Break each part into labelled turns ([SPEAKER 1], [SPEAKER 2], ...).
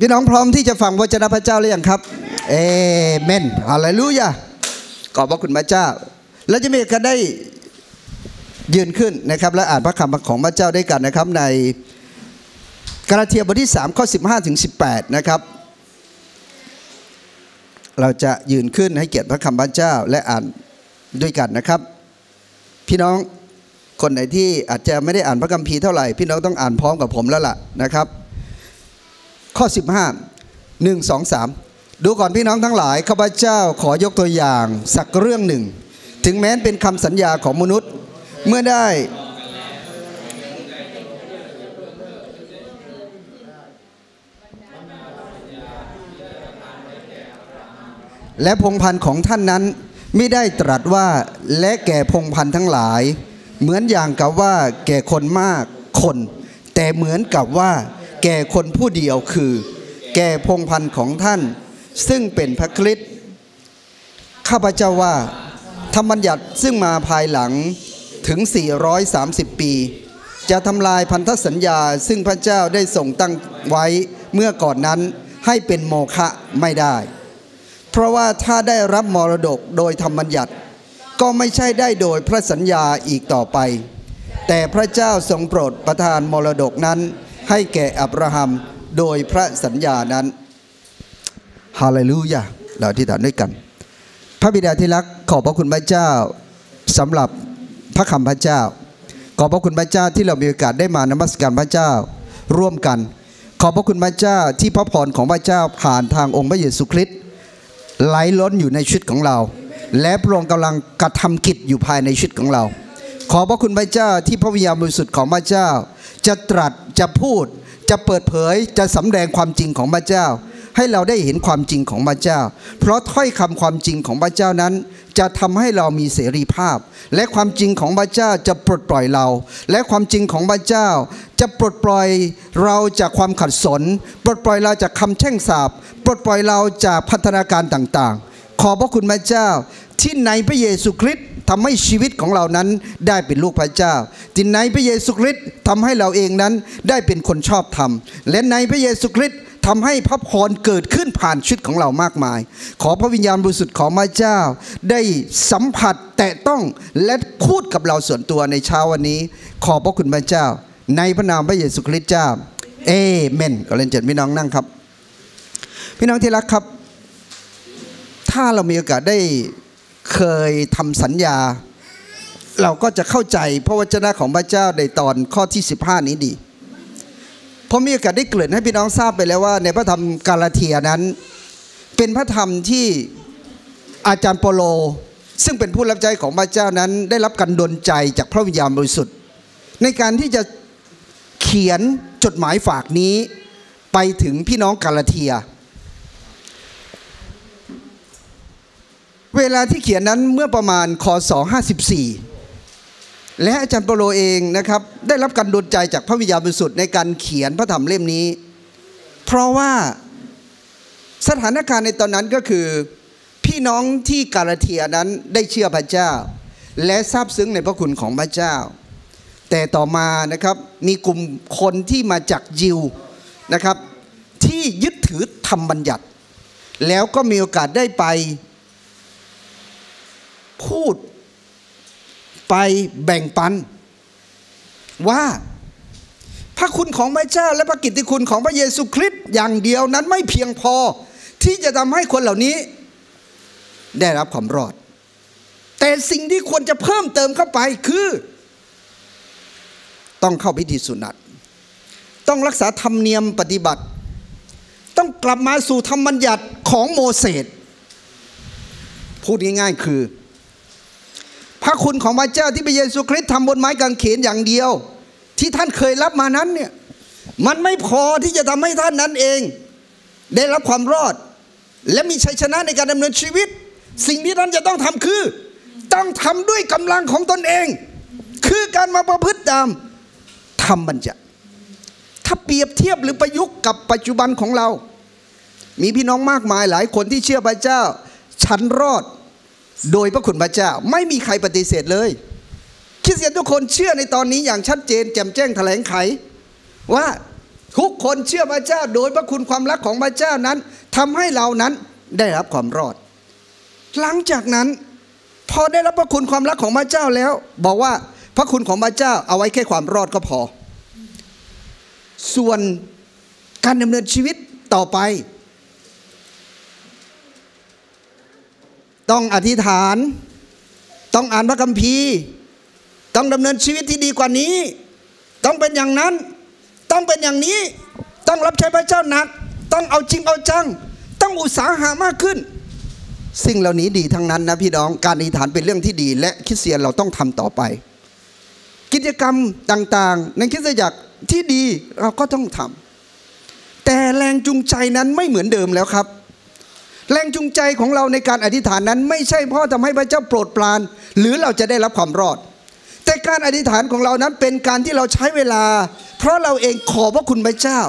[SPEAKER 1] พี่น้องพร้อมที่จะฟังวจนะพระเจ้าหรือยังครับ เอเมนฮาเลลูยาขอบพระคุณพระเจ้า แล้วจะมีกันได้ยืนขึ้นนะครับ และอ่านพระคำของพระเจ้าด้วยกันนะครับ ในกาลาเทียบทที่3ข้อ15ถึง18 นะครับ เราจะยืนขึ้นให้เกียรติพระคำพระเจ้าและอ่านด้วยกันนะครับ พี่น้องคนไหนที่อาจจะไม่ได้อ่านพระคัมภีร์เท่าไหร่ พี่น้องต้องอ่านพร้อมกับผมแล้วล่ะนะครับ ข้อ 15 1 2 3 ดูก่อนพี่น้องทั้งหลายข้าพเจ้าขอยกตัวอย่างสักเรื่องหนึ่ง ถึงแม้เป็นคำสัญญาของมนุษย์เมื่อได้และพงพันธ์ของท่านนั้นไม่ได้ตรัสว่าและแก่พงพันธ์ทั้งหลาย เหมือนอย่างกับว่าแก่คนมากคน แต่เหมือนกับว่า แก่คนผู้เดียวคือ แก่พงพันธ์ของท่าน ซึ่งเป็นพระคริสต์ข้าพเจ้าว่า ธรรมบัญญัติซึ่งมาภายหลังถึง 430 ปี จะทำลายพันธสัญญาซึ่งพระเจ้าได้ส่งตั้งไว้เมื่อก่อนนั้นให้เป็นโมฆะไม่ได้ เพราะว่าถ้าได้รับมรดกโดยธรรมบัญญัติ ก็ไม่ใช่ได้โดยพระสัญญาอีกต่อไป แต่พระเจ้าทรงโปรดประทานมรดกนั้น ให้แก่อับราฮัมโดยพระสัญญานั้นฮาเลลูยาเราอธิษฐานด้วยกัน พระบิดาที่รักขอบพระคุณพระเจ้าสำหรับพระคำพระเจ้า ขอบพระคุณพระเจ้าที่เรามีโอกาสได้มานมัสการพระเจ้าร่วมกัน ขอบพระคุณพระเจ้าที่พระพรของพระเจ้าผ่านทางองค์พระเยซูคริสต์ไหลล้นอยู่ในชีวิตของเรา และพระองค์กำลังกระทำกิจอยู่ภายในชีวิตของเรา ขอบพระคุณพระเจ้าที่พระวิญญาณบริสุทธิ์ของพระเจ้า จะตรัส จะพูดจะเปิดเผยจะสำแดงความจริงของพระเจ้า ให้เราได้เห็นความจริงของพระเจ้า เพราะถ้อยคำความจริงของพระเจ้านั้น จะทำให้เรามีเสรีภาพ และความจริงของพระเจ้าจะปลดปล่อยเรา และความจริงของพระเจ้า จะปลดปล่อยเราจากความขัดสน ปลดปล่อยเราจากคำแช่งสาปปลดปล่อยเราจากพัฒนาการต่างๆ ขอบพระคุณพระเจ้า ที่ในพระเยซูคริสต์ ทำให้ชีวิตของเรานั้นได้เป็นลูกพระเจ้าที่ในพระเยซูคริสต์ทำให้เราเองนั้นได้เป็นคนชอบธรรม และในพระเยซูคริสต์ทำให้พระพรเกิดขึ้นผ่านชีวิตของเรามากมาย ขอพระวิญญาณบริสุทธิ์ของพระเจ้า ได้สัมผัสแตะต้องและพูดกับเราส่วนตัวในเช้าวันนี้ ขอบพระคุณพระเจ้า ในพระนามพระเยซูคริสต์เจ้าเอเมนก็เล่นเจ็ดพี่น้องนั่งครับ พี่น้องที่รักครับ ถ้าเรามีโอกาสได้ เคยทำสัญญา เราก็จะเข้าใจพระวจนะของพระเจ้าในตอนข้อที่ 15 นี้ดีผมมีโอกาสได้เกริ่นให้พี่น้องทราบไปแล้วว่า ในพระธรรมกาลาเทียนั้น เป็นพระธรรมที่อาจารย์โปโล ซึ่งเป็นผู้รับใช้ของพระเจ้านั้น ได้รับการดลใจจากพระวิญญาณบริสุทธิ์ ในการที่จะเขียนจดหมายฝากนี้ไปถึงพี่น้องกาลาเทีย เวลาที่เขียนนั้นเมื่อประมาณคศ54 และอาจารย์เปโลเองนะครับ ได้รับการดลใจจากพระวิญญาณบริสุทธิ์ในการเขียนพระธรรมเล่มนี้ เพราะว่าสถานการณ์ในตอนนั้นก็คือ พี่น้องที่กาลาเทียนั้นได้เชื่อพระเจ้า และซาบซึ้งในพระคุณของพระเจ้า แต่ต่อมานะครับมีกลุ่มคนที่มาจากยิวนะครับ ที่ยึดถือธรรมบัญญัติ แล้วก็มีโอกาสได้ไป พูดไปแบ่งปัน ว่าพระคุณของพระเจ้าและพระกิตติคุณของพระเยซูคริสต์อย่างเดียวนั้นไม่เพียงพอที่จะทำให้คนเหล่านี้ ได้รับความรอด แต่สิ่งที่ควรจะเพิ่มเติมเข้าไปคือ ต้องเข้าพิธีสุนัตต้องรักษาธรรมเนียมปฏิบัติ ต้องกลับมาสู่ธรรมบัญญัติของโมเสสพูดง่ายๆคือ ระคุณของพระเจ้าที่พระเยซูคริสต์ทำบนไม้กางเขนอย่างเดียว ที่ท่านเคยรับมานั้นเนี่ยมันไม่พอที่จะทำให้ท่านนั้นเอง ได้รับความรอด และมีชัยชนะในการดำเนินชีวิต สิ่งที่ท่านจะต้องทำคือ ต้องทำด้วยกำลังของตนเอง คือการมาประพฤติตามธรรมบัญญัติถ้าเปรียบเทียบหรือประยุกต์กับปัจจุบันของเรา มีพี่น้องมากมายหลายคนที่เชื่อพระเจ้า ฉันรอด โดยพระคุณพระเจ้าไม่มีใครปฏิเสธเลยคริสเตียนทุกคนเชื่อในตอนนี้อย่างชัดเจนแจ่มแจ้งแถลงไข ว่าทุกคนเชื่อพระเจ้า โดยพระคุณความรักของพระเจ้านั้นทำให้เรานั้นได้รับความรอด หลังจากนั้น พอได้รับพระคุณความรักของพระเจ้าแล้ว บอกว่าพระคุณของพระเจ้าเอาไว้แค่ความรอดก็พอ ส่วนการดำเนินชีวิตต่อไป ต้องอธิษฐาน ต้องอ่านพระคัมภีร์ ต้องดำเนินชีวิตที่ดีกว่านี้ ต้องเป็นอย่างนั้น ต้องเป็นอย่างนี้ ต้องรับใช้พระเจ้าหนัก ต้องเอาจริงเอาจัง ต้องอุตสาหะมากขึ้น สิ่งเหล่านี้ดีทั้งนั้นนะพี่น้อง การอธิษฐานเป็นเรื่องที่ดี และคริสเตียนเราต้องทำต่อไป กิจกรรมต่างๆ ในคริสตจักรที่ดีเราก็ต้องทำแต่แรงจูงใจนั้นไม่เหมือนเดิมแล้วครับ แรงจูงใจของเราในการอธิษฐานนั้น ไม่ใช่เพราะทำให้พระเจ้าโปรดปราน หรือเราจะได้รับความรอด แต่การอธิษฐานของเรานั้นเป็นการที่เราใช้เวลา เพราะเราเองขอพระคุณพระเจ้า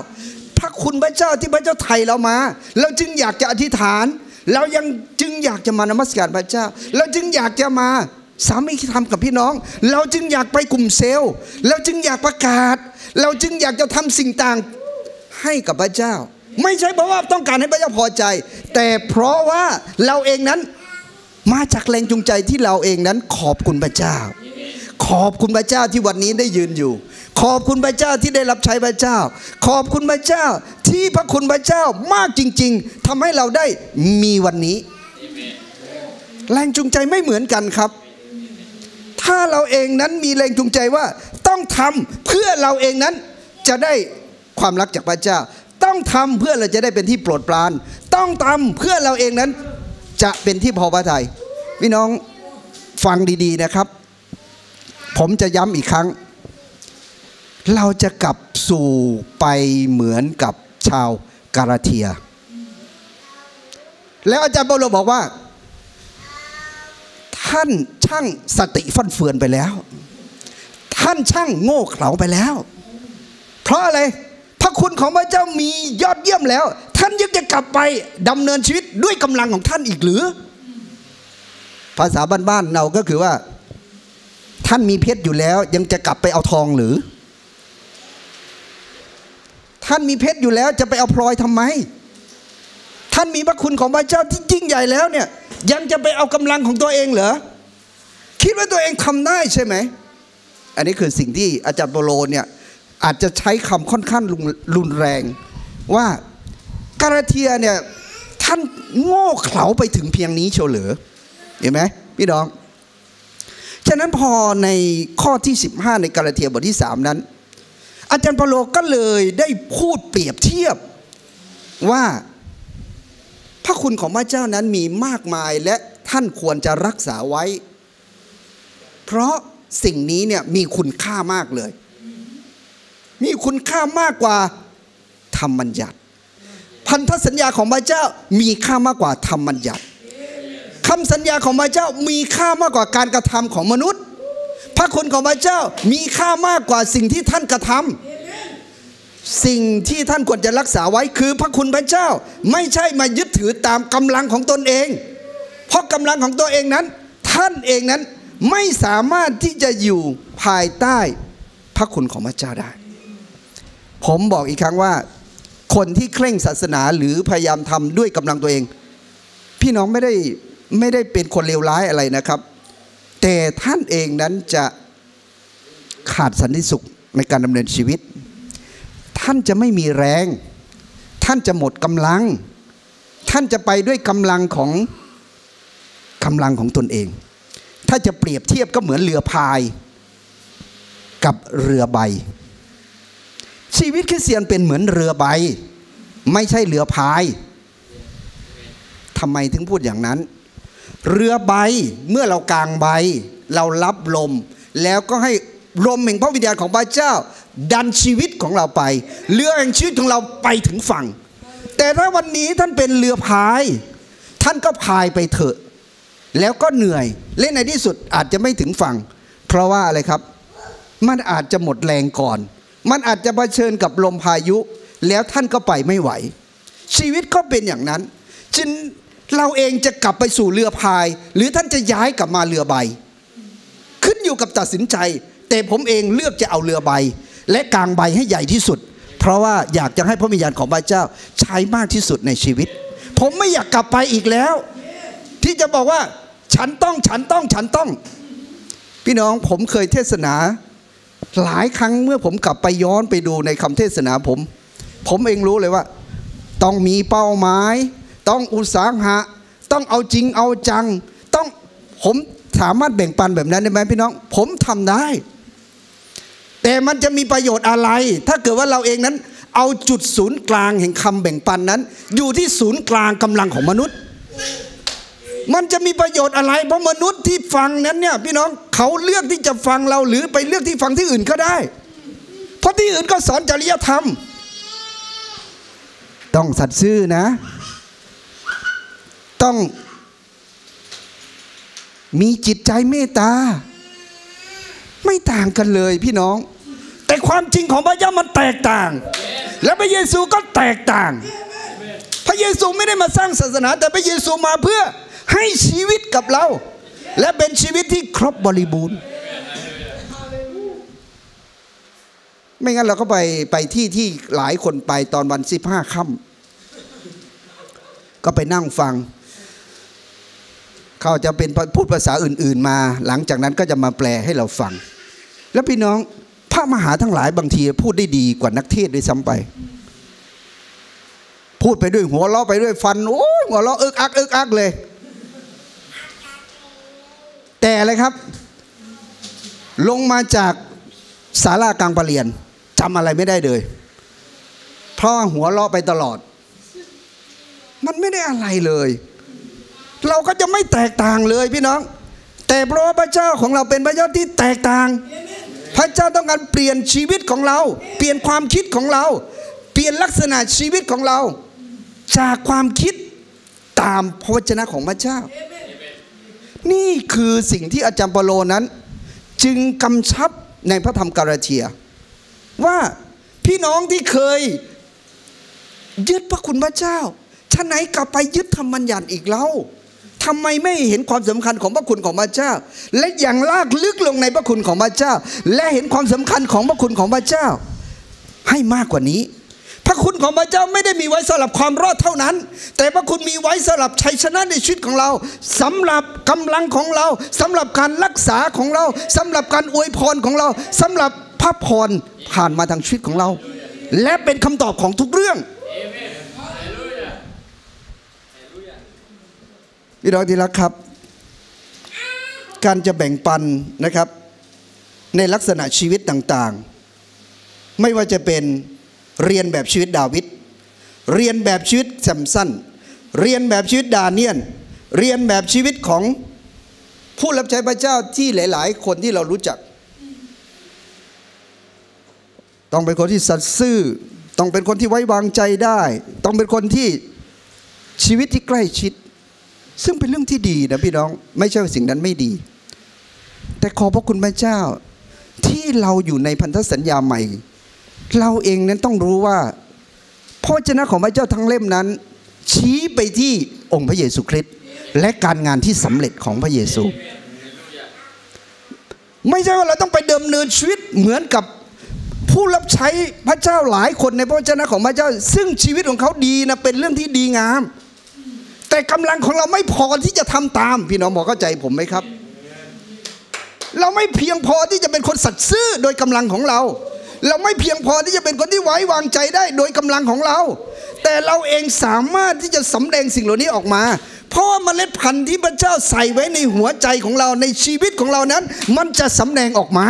[SPEAKER 1] พระคุณพระเจ้าที่พระเจ้าไทยเรามา เราจึงอยากจะอธิษฐาน เรายังจึงอยากจะมานมัสการพระเจ้า เราจึงอยากจะมาสามีธรรมกับพี่น้อง เราจึงอยากไปกลุ่มเซลล์เราจึงอยากประกาศ เราจึงอยากจะทำสิ่งต่างให้กับพระเจ้า ไม่ใช่เพราะว่าต้องการให้พระเจ้าพอใจ แต่เพราะว่าเราเองนั้นมาจากแรงจูงใจที่เราเองนั้นขอบคุณพระเจ้า ขอบคุณพระเจ้าที่วันนี้ได้ยืนอยู่ ขอบคุณพระเจ้าที่ได้รับใช้พระเจ้า ขอบคุณพระเจ้าที่พระคุณพระเจ้ามากจริง ๆทำให้เราได้มีวันนี้ แรงจูงใจไม่เหมือนกันครับ ถ้าเราเองนั้นมีแรงจูงใจว่าต้องทำเพื่อเราเองนั้นจะได้ความรักจากพระเจ้า ต้องทำเพื่อเราจะได้เป็นที่โปรดปราน ต้องทำเพื่อเราเองนั้น จะเป็นที่พอพระทยัยพี่น้องฟังดีๆนะครับ ผมจะย้ำอีกครั้ง เราจะกลับสู่ไปเหมือนกับชาวกาลาเทีย แล้วอาจารย์เปาโลบอกว่า ท่านช่างสติฟั่นเฟือนไปแล้ว ท่านช่างโง่เขลาไปแล้ว เพราะอะไร พระคุณของพระเจ้ามียอดเยี่ยมแล้ว ท่านยังจะกลับไปดำเนินชีวิตด้วยกำลังของท่านอีกหรือ ภาษาบ้านๆเราก็คือว่า ท่านมีเพชรอยู่แล้ว ยังจะกลับไปเอาทองหรือ ท่านมีเพชรอยู่แล้วจะไปเอาพลอยทำไม ท่านมีพระคุณของพระเจ้าที่ยิ่งใหญ่แล้วเนี่ย ยังจะไปเอากำลังของตัวเองเหรอคิดว่าตัวเองทำได้ใช่ไหม อันนี้คือสิ่งที่อาจารย์โปโลเนี่ย อาจจะใช้คำค่อนข้างรุนแรง ว่ากาลาเทียเนี่ยท่านโง่เขลาไปถึงเพียงนี้เชียวเหรือเห็นไหมพี่น้อง ฉะนั้นพอในข้อที่ 15 ในกาลาเทียบทที่ 3 นั้น อาจารย์เปโลก็เลยได้พูดเปรียบเทียบว่าพระคุณของพระเจ้านั้นมีมากมายและท่านควรจะรักษาไว้ เพราะสิ่งนี้เนี่ยมีคุณค่ามากเลย มีคุณค่ามากกว่าธรรมบัญญัติ พันธสัญญาของพระเจ้ามีค่ามากกว่าธรรมบัญญัติคำสัญญาของพระเจ้ามีค่ามากกว่าการกระทำของมนุษย์ พระคุณของพระเจ้ามีค่ามากกว่าสิ่งที่ท่านกระทำสิ่งที่ท่านควรจะรักษาไว้คือพระคุณพระเจ้าไม่ใช่มายึดถือตามกำลังของตนเอง เพราะกำลังของตัวเองนั้น ท่านเองนั้นไม่สามารถที่จะอยู่ภายใต้พระคุณของพระเจ้าได้ ผมบอกอีกครั้งว่า คนที่เคร่งศาสนาหรือพยายามทำด้วยกำลังตัวเอง พี่น้องไม่ได้ไม่ได้เป็นคนเลวร้ายอะไรนะครับ แต่ท่านเองนั้นจะขาดสันติสุขในการดำเนินชีวิต ท่านจะไม่มีแรง ท่านจะหมดกำลัง ท่านจะไปด้วยกำลังของกำลังของตนเอง ถ้าจะเปรียบเทียบก็เหมือนเรือพาย กับเรือใบ ชีวิตคริสเตียนเป็นเหมือนเรือใบ ไม่ใช่เรือพายทำไมถึงพูดอย่างนั้น เรือใบเมื่อเรากางใบ เรารับลม แล้วก็ให้ลมแห่งพระวิญญาณของพระเจ้า ดันชีวิตของเราไป เรือแห่งชีวิตของเราไปถึงฝั่ง แต่ถ้าวันนี้ท่านเป็นเรือพาย ท่านก็พายไปเถอะ แล้วก็เหนื่อยเล่นในที่สุดอาจจะไม่ถึงฝั่ง เพราะว่าอะไรครับ มันอาจจะหมดแรงก่อน มันอาจจะเผชิญกับลมพายุ แล้วท่านก็ไปไม่ไหว ชีวิตก็เป็นอย่างนั้นจึงเราเองจะกลับไปสู่เรือพาย หรือท่านจะย้ายกลับมาเรือใบ ขึ้นอยู่กับตัดสินใจ แต่ผมเองเลือกจะเอาเรือใบ และกางใบให้ใหญ่ที่สุด เพเพราะว่าอยากจะให้พระวิญญาณของพระเจ้าใช้มากที่สุดในชีวิต ผมไม่อยากกลับไปอีกแล้ว ที่จะบอกว่า ฉันต้องฉันต้องฉันต้อง พี่น้องผมเคยเทศนา หลายครั้งเมื่อผมกลับไปย้อนไปดูในคำเทศนาผม ผมเองรู้เลยว่า ต้องมีเป้าหมาย ต้องอุตสาหะ ต้องเอาจริงเอาจัง ต้องผมสามารถแบ่งปันแบบนั้นได้ไหมพี่น้อง ผมทำได้ แต่มันจะมีประโยชน์อะไร ถ้าเกิดว่าเราเองนั้น เอาจุดศูนย์กลางแห่งคำแบ่งปันนั้น อยู่ที่ศูนย์กลางกำลังของมนุษย์ มันจะมีประโยชน์อะไร เพราะมนุษย์ที่ฟังนั้นเนี่ยพี่น้องเขาเลือกที่จะฟังเราหรือไปเลือกที่ฟังที่อื่นก็ได้ เพราะที่อื่นก็สอนจริยธรรม ต้องสัตย์ซื่อนะ ต้องมีจิตใจเมตตา ไม่ต่างกันเลยพี่น้อง แต่ความจริงของพระเจ้ามันแตกต่าง และพระเยซูก็แตกต่าง พระเยซูไม่ได้มาสร้างศาสนา แต่พระเยซูมาเพื่อ ให้ชีวิตกับเรา และเป็นชีวิตที่ครบบริบูรณ์ ไม่งั้นเราก็ไปไปที่ที่หลายคนไปตอนวันสิบห้าค่ำก็ไปนั่งฟัง เขาจะเป็นพูดภาษาอื่น ๆมา หลังจากนั้นก็จะมาแปลให้เราฟัง แล้วพี่น้องพระมหาทั้งหลายบางทีพูดได้ดีกว่านักเทศด้วยซ้ำไปพูดไปด้วยหัวเราะไปด้วยฟันโอ้หัวเราะอึกอักอึกอักเลย แต่อะไรครับ ลงมาจากศาลากลางประเรียนจำอะไรไม่ได้เลย เพราะหัวเราะไปตลอด มันไม่ได้อะไรเลย เราก็จะไม่แตกต่างเลยพี่น้อง แต่เพราะว่าพระเจ้าของเราเป็นพระเจ้าที่แตกต่าง พระเจ้าต้องการเปลี่ยนชีวิตของเรา เปลี่ยนความคิดของเรา เปลี่ยนลักษณะชีวิตของเรา จากความคิดตามพระวจนะของพระเจ้า นี่คือสิ่งที่อาจารย์เปโลนั้น จึงกำชับในพระธรรมกาลาเทีย ว่าพี่น้องที่เคยยึดพระคุณพระเจ้าฉะไหนกลับไปยึดธรรมบัญญัติอีกเล่าทำไมไม่เห็นความสำคัญของพระคุณของพระเจ้า และอย่างลากลึกลงในพระคุณของพระเจ้า และเห็นความสำคัญของพระคุณของพระเจ้า ให้มากกว่านี้ ระคุณของพระเจ้าไม่ได้มีไว้สำหรับความรอดเท่านั้น แต่พระคุณมีไว้สำหรับชัยชนะในชีวิตของเราสำหรับกำลังของเราสำหรับการรักษาของเราสำหรับการอวยพรของเราสำหรับพระพรผ่านมาทางชีวิตของเรา และเป็นคำตอบของทุกเรื่องพี่น้องที่รักครับ การจะแบ่งปันนะครับ ในลักษณะชีวิตต่างๆ ไม่ว่าจะเป็น เรียนแบบชีวิตดาวิดเรียนแบบชีวิตแซมสันเรียนแบบชีวิตดาเนียน เรียนแบบชีวิตของผู้รับใช้พระเจ้าที่หลาย ๆ คนที่เรารู้จัก ต้องเป็นคนที่สัตย์ซื่อ ต้องเป็นคนที่ไว้วางใจได้ ต้องเป็นคนที่ชีวิตที่ใกล้ชิด ซึ่งเป็นเรื่องที่ดีนะพี่น้อง ไม่ใช่สิ่งนั้นไม่ดี แต่ขอพระคุณพระเจ้าที่เราอยู่ในพันธสัญญาใหม่ เราเองนั้นต้องรู้ว่าพระเจ้าของพระเจ้าทั้งเล่มนั้น ชี้ไปที่องค์พระเยซูคริสต์และการงานที่สำเร็จของพระเยซู ไม่ใช่ว่าเราต้องไปเดิมเนินชีวิตเหมือนกับผู้รับใช้พระเจ้าหลายคนในพระเจ้าของพระเจ้า ซึ่งชีวิตของเขาดีนะเป็นเรื่องที่ดีงาม แต่กำลังของเราไม่พอที่จะทำตาม พี่น้องพอเข้าใจผมไหมครับ เราไม่เพียงพอที่จะเป็นคนสัตย์ซื่อโดยกำลังของเรา เราไม่เพียงพอที่จะเป็นคนที่ไว้วางใจได้โดยกำลังของเรา แต่เราเองสามารถที่จะสำแดงสิ่งเหล่านี้ออกมาเพราะเมล็ดพันธุ์ที่พระเจ้าใส่ไว้ในหัวใจของเราในชีวิตของเรานั้น มันจะสำแดงออกมา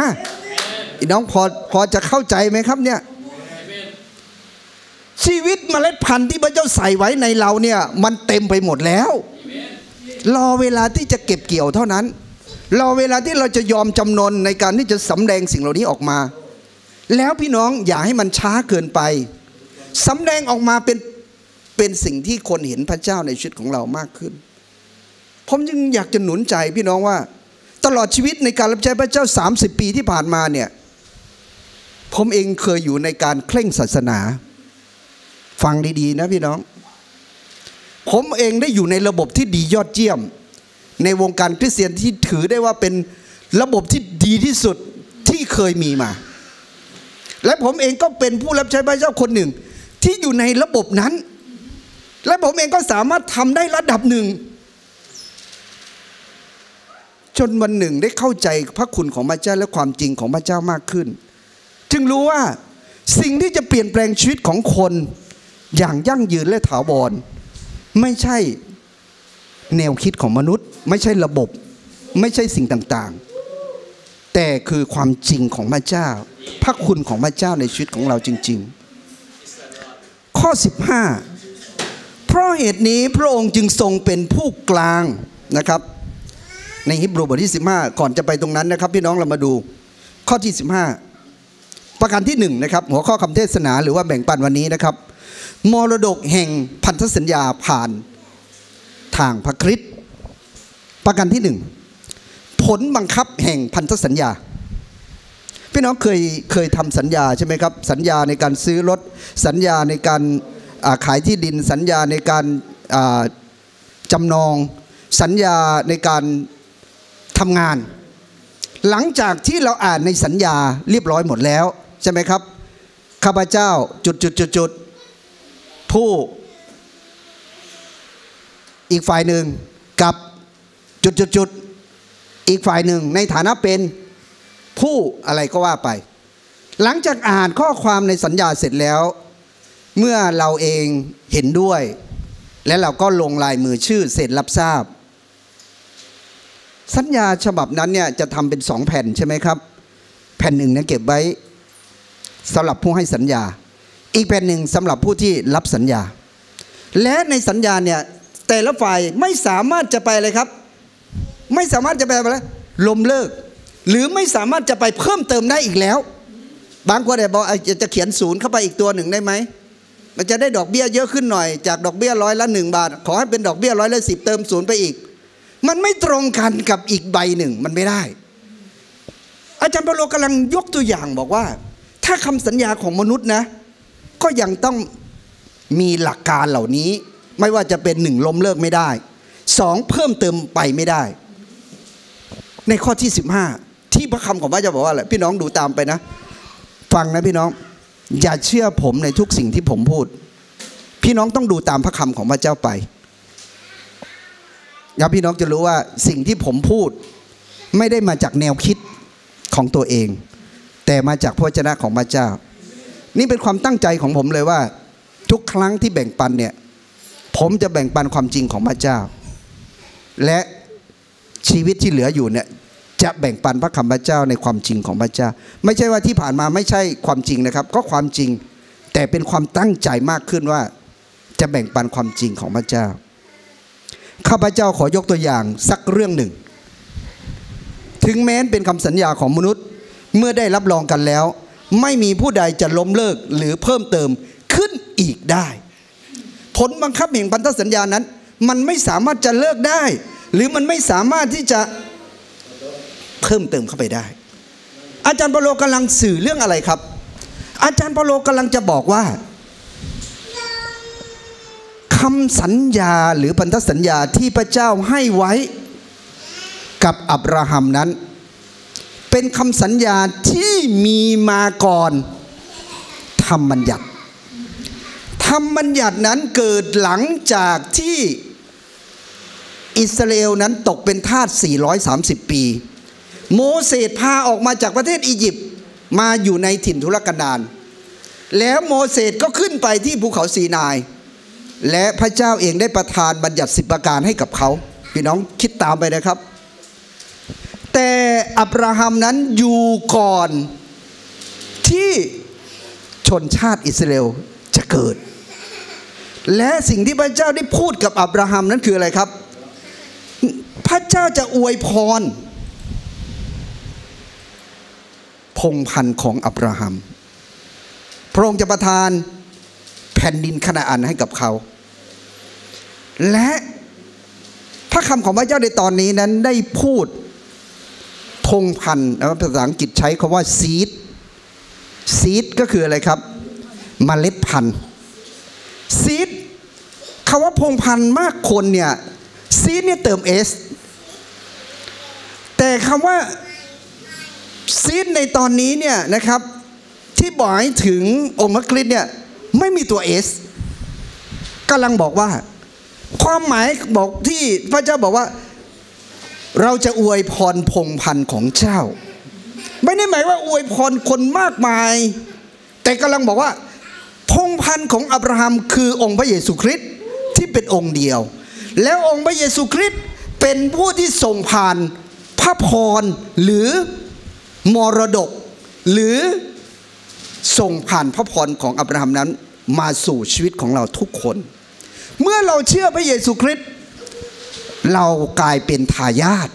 [SPEAKER 1] อีน้องพอพอจะเข้าใจไหมครับเนี่ยชีวิตเมล็ดพันธุ์ที่พระเจ้าใส่ไว้ในเราเนี่ยมันเต็มไปหมดแล้ว รอเวลาที่จะเก็บเกี่ยวเท่านั้น รอเวลาที่เราจะยอมจำนนในการที่จะสำแดงสิ่งเหล่านี้ออกมา แล้วพี่น้องอย่าให้มันช้าเกินไปสำแดงออกมาเป็นเป็นสิ่งที่คนเห็นพระเจ้าในชีวิตของเรามากขึ้น ผมจึงอยากจะหนุนใจพี่น้องว่า ตลอดชีวิตในการรับใช้พระเจ้า 30 ปีที่ผ่านมาเนี่ย ผมเองเคยอยู่ในการเคร่งศาสนา ฟังดีๆนะพี่น้อง ผมเองได้อยู่ในระบบที่ดียอดเยี่ยม ในวงการคริสเตียนที่ถือได้ว่าเป็นระบบที่ดีที่สุดที่เคยมีมา และผมเองก็เป็นผู้รับใช้พระเจ้าคนหนึ่ง ที่อยู่ในระบบนั้น และผมเองก็สามารถทำได้ระดับหนึ่ง จนวันหนึ่งได้เข้าใจพระคุณของพระเจ้าและความจริงของพระเจ้ามากขึ้น จึงรู้ว่าสิ่งที่จะเปลี่ยนแปลงชีวิตของคนอย่างยั่งยืนและถาวร ไม่ใช่แนวคิดของมนุษย์ ไม่ใช่ระบบ ไม่ใช่สิ่งต่างๆ แต่คือความจริงของพระเจ้า พระคุณของพระเจ้าในชีวิตของเราจริง ๆ ข้อ 15 เพราะเหตุนี้พระองค์จึงทรงเป็นผู้กลางนะครับ ในฮิบรูบทที่ 15 ก่อนจะไปตรงนั้นนะครับ พี่น้องเรามาดูข้อที่ 15 ประการที่1นะครับหัวข้อคำเทศนาหรือว่าแบ่งปันวันนี้นะครับ มรดกแห่งพันธสัญญาผ่านทางพระคริสต์ประการที่หนึ่งผลบังคับแห่งพันธสัญญา พี่น้องเคยเคยทำสัญญาใช่ไหมครับ สัญญาในการซื้อรถ สัญญาในการขายที่ดิน สัญญาในการจำนอง สัญญาในการทำงาน หลังจากที่เราอ่านในสัญญาเรียบร้อยหมดแล้วใช่ไหมครับข้าพเจ้าจุดจุดจุดจุดผู้อีกฝ่ายหนึ่งกับจุดจุดจุดอีกฝ่ายหนึ่งในฐานะเป็น ผู้อะไรก็ว่าไป หลังจากอ่านข้อความในสัญญาเสร็จแล้ว เมื่อเราเองเห็นด้วย และเราก็ลงลายมือชื่อเสร็จรับทราบ สัญญาฉบับนั้นเนี่ยจะทำเป็นสองแผ่นใช่ไหมครับ แผ่นหนึ่งเนี่ยเก็บไว้สำหรับผู้ให้สัญญา อีกแผ่นหนึ่งสำหรับผู้ที่รับสัญญา และในสัญญาเนี่ยแต่ละฝ่ายไม่สามารถจะไปเลยครับ ไม่สามารถจะไปอะไรลมเลิก หรือไม่สามารถจะไปเพิ่มเติมได้อีกแล้ว บางคนเนี่ยบอกจะเขียนศูนย์เข้าไปอีกตัวหนึ่งได้ไหมมันจะได้ดอกเบี้ยเยอะขึ้นหน่อยจากดอกเบี้ยร้อยละหนึ่งบาท ขอให้เป็นดอกเบี้ยร้อยละสิบเติมศูนย์ไปอีก มันไม่ตรงกันกับอีกใบหนึ่งมันไม่ได้ อาจารย์เปโลกำลังยกตัวอย่างบอกว่า ถ้าคำสัญญาของมนุษย์นะ ก็ยังต้องมีหลักการเหล่านี้ ไม่ว่าจะเป็นหนึ่งล้มเลิกไม่ได้สองเพิ่มเติมไปไม่ได้ ในข้อที่15 ที่พระคำของพระเจ้าบอกว่าอะไรพี่น้องดูตามไปนะ ฟังนะพี่น้อง อย่าเชื่อผมในทุกสิ่งที่ผมพูด พี่น้องต้องดูตามพระคำของพระเจ้าไปแล้วพี่น้องจะรู้ว่าสิ่งที่ผมพูดไม่ได้มาจากแนวคิดของตัวเอง แต่มาจากพระวจนะของพระเจ้า นี่เป็นความตั้งใจของผมเลยว่า ทุกครั้งที่แบ่งปันเนี่ยผมจะแบ่งปันความจริงของพระเจ้า และชีวิตที่เหลืออยู่เนี่ย จะแบ่งปันพระคำพระเจ้าในความจริงของพระเจ้า ไม่ใช่ว่าที่ผ่านมาไม่ใช่ความจริงนะครับ ก็ความจริงแต่เป็นความตั้งใจมากขึ้นว่า จะแบ่งปันความจริงของพระเจ้าข้าพเจ้าขอยกตัวอย่างสักเรื่องหนึ่ง ถึงแม้นเป็นคำสัญญาของมนุษย์เมื่อได้รับรองกันแล้ว ไม่มีผู้ใดจะล้มเลิกหรือเพิ่มเติมขึ้นอีกได้ ผลบังคับแห่งพันธสัญญานั้น มันไม่สามารถจะเลิกได้ หรือมันไม่สามารถที่จะ เพิ่มเติมเข้าไปได้ อาจารย์เปโลกำลังสื่อเรื่องอะไรครับ อาจารย์เปโลกำลังจะบอกว่าคำสัญญาหรือพันธสัญญาที่พระเจ้าให้ไว้กับอับราฮัมนั้น เป็นคำสัญญาที่มีมาก่อนธรรมบัญญัติธรรมบัญญัตินั้นเกิดหลังจากที่อิสราเอลนั้นตกเป็นทาส 430 ปี โมเสสพาออกมาจากประเทศอียิปต์มาอยู่ในถิ่นทุรกันดารแล้วโมเสสก็ขึ้นไปที่ภูเขาซีนาย และพระเจ้าเองได้ประทานบัญญัติสิบประการให้กับเขาพี่น้องคิดตามไปนะครับ แต่อับราฮัมนั้นอยู่ก่อนที่ชนชาติอิสราเอลจะเกิด และสิ่งที่พระเจ้าได้พูดกับอับราฮัมนั้นคืออะไรครับ พระเจ้าจะอวยพร พงพันธ์ของอับราฮัม พระองค์จะประทานแผ่นดินคณาอันให้กับเขา และพระคำของพระเจ้าในตอนนี้นั้นได้พูดพงศ์พันธุ์นะภาษาอังกฤษใช้คำว่า seed seed ก็คืออะไรครับเมล็ดพันธุ์ seed คำว่าพงศ์พันธุ์มากคนเนี่ย seed เนี่ยเติม S แต่คำว่า seed ในตอนนี้เนี่ยนะครับที่หมายถึงองค์พระคริสต์เนี่ยไม่มีตัว Sกำลังบอกว่า ความหมายบอกที่พระเจ้าบอกว่า เราจะอวยพรพงพันธ์ของเจ้า ไม่ได้หมายว่าอวยพรคนมากมาย แต่กำลังบอกว่า พงพันธ์ของอับราฮัมคือองค์พระเยซูคริสต์ที่เป็นองค์เดียว แล้วองค์พระเยซูคริสต์เป็นผู้ที่ส่งผ่านพระพรหรือ มรดก หรือส่งผ่านพระพรของอับราฮัมนั้นมาสู่ชีวิตของเราทุกคน เมื่อเราเชื่อพระเยซูคริสต์เรากลายเป็นทายาท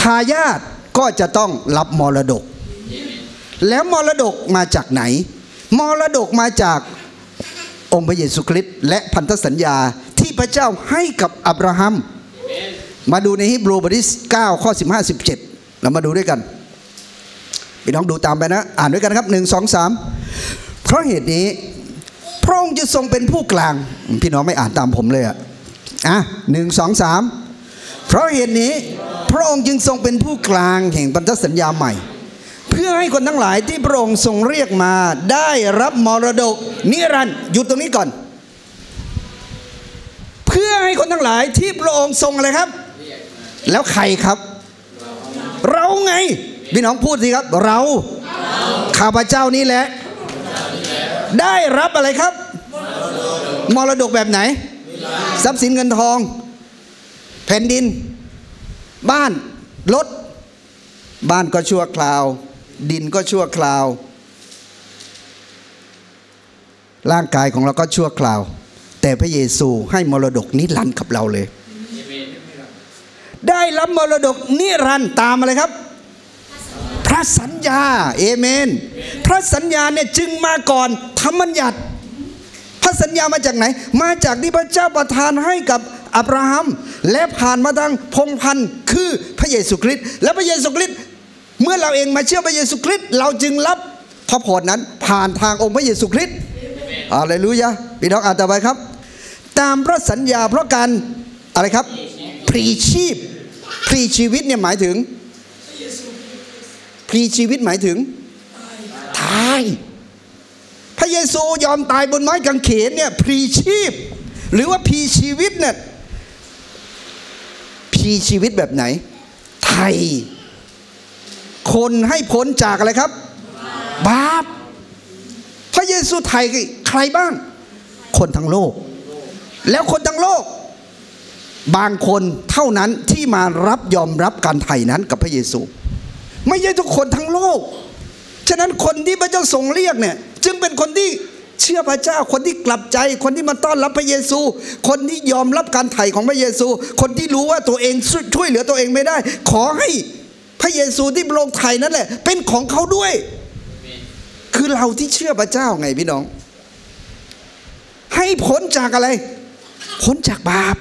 [SPEAKER 1] ทายาทก็จะต้องรับมรดก แล้วมรดกมาจากไหน มรดกมาจากองค์พระเยซูคริสต์และพันธสัญญาที่พระเจ้าให้กับอับราฮัม มาดูในฮิบรูบทที่9ข้อ 15 17 เรามาดูด้วยกัน พี่น้องดูตามไปนะ อ่านด้วยกันครับ1 2 3เพราะเหตุนี้ พระองค์จะทรงเป็นผู้กลาง พี่น้องไม่อ่านตามผมเลยอะอะหนึ่งสองสามเพราะเหตุนี้ พระองค์จึงทรงเป็นผู้กลางแห่งพันธสัญญาใหม่ เพื่อให้คนทั้งหลายที่พระองค์ทรงเรียกมาได้รับมรดกนิรันดร์หยุดตรงนี้ก่อน เพื่อให้คนทั้งหลายที่พระองค์ทรงอะไรครับ แล้วใครครับ เราไง พี่น้องพูดสิครับ เราข้าพเจ้านี่แหละ ได้รับอะไรครับ มรดกแบบไหน ทรัพย์สินเงินทอง แผ่นดิน บ้านรถบ้านก็ชั่วคราว ดินก็ชั่วคราว ร่างกายของเราก็ชั่วคราว แต่พระเยซูให้มรดกนิรันดร์กับเราเลย ได้รับมรดกนิรันดร์ตามอะไรครับ พระสัญญาเอเมน พระสัญญาเนี่ยจึงมาก่อนธรรมบัญญัติ พระสัญญามาจากไหน มาจากที่พระเจ้าประทานให้กับอับราฮัม และผ่านมาทางพงศ์พันธุ์คือพระเยซูคริสต์และพระเยซูคริสต์เมื่อเราเองมาเชื่อพระเยซูคริสต์เราจึงรับพระพรนั้นผ่านทางองค์พระเยซูคริสต์อะไรรู้ยะพี่น้องอ่านต่อไปครับ ตามพระสัญญาเพราะการอะไรครับพรีชีพพรีชีวิตเนี่ยหมายถึง พรีชีวิตหมายถึงตาย พระเยซูยอมตายบนไม้กางเขนเนี่ยพรีชีพ หรือว่าพรีชีวิตเนี่ยพรีชีวิตแบบไหน ไทย คนให้พ้นจากอะไรครับ บาป พระเยซูไทยใครบ้าง คนทั้งโลก แล้วคนทั้งโลกบางคนเท่านั้นที่มารับยอมรับการไถ่นั้นกับพระเยซู ไม่ใช่ทุกคนทั้งโลก ฉะนั้นคนที่พระเจ้าทรงเรียกเนี่ย จึงเป็นคนที่เชื่อพระเจ้า คนที่กลับใจ คนที่มาต้อนรับพระเยซู คนที่ยอมรับการไถ่ของพระเยซู คนที่รู้ว่าตัวเองช่วยเหลือตัวเองไม่ได้ ขอให้พระเยซูที่พรงไถ่นั่นแหละ เป็นของเขาด้วย คือเราที่เชื่อพระเจ้าไงพี่น้อง ให้พ้นจากอะไร พ้นจากบาป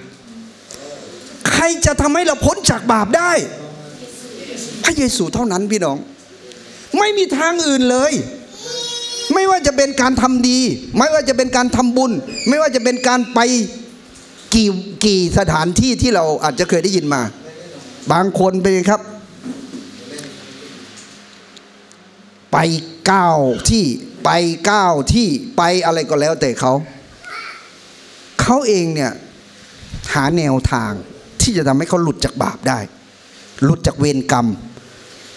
[SPEAKER 1] ใครจะทำให้เราพ้นจากบาปได้ ระเยซูเท่านั้นพี่น้อง ไม่มีทางอื่นเลย ไม่ว่าจะเป็นการทำดี ไม่ว่าจะเป็นการทำบุญ ไม่ว่าจะเป็นการไปกี่กี่สถานที่ที่เราอาจจะเคยได้ยินมา บางคนเป็นครับ ไปเก้าที่ไปเก้าที่ไปอะไรก็แล้วแต่เขา เขาเองเนี่ยหาแนวทางที่จะทำให้เขาหลุดจากบาปได้ หลุดจากเวรกรรม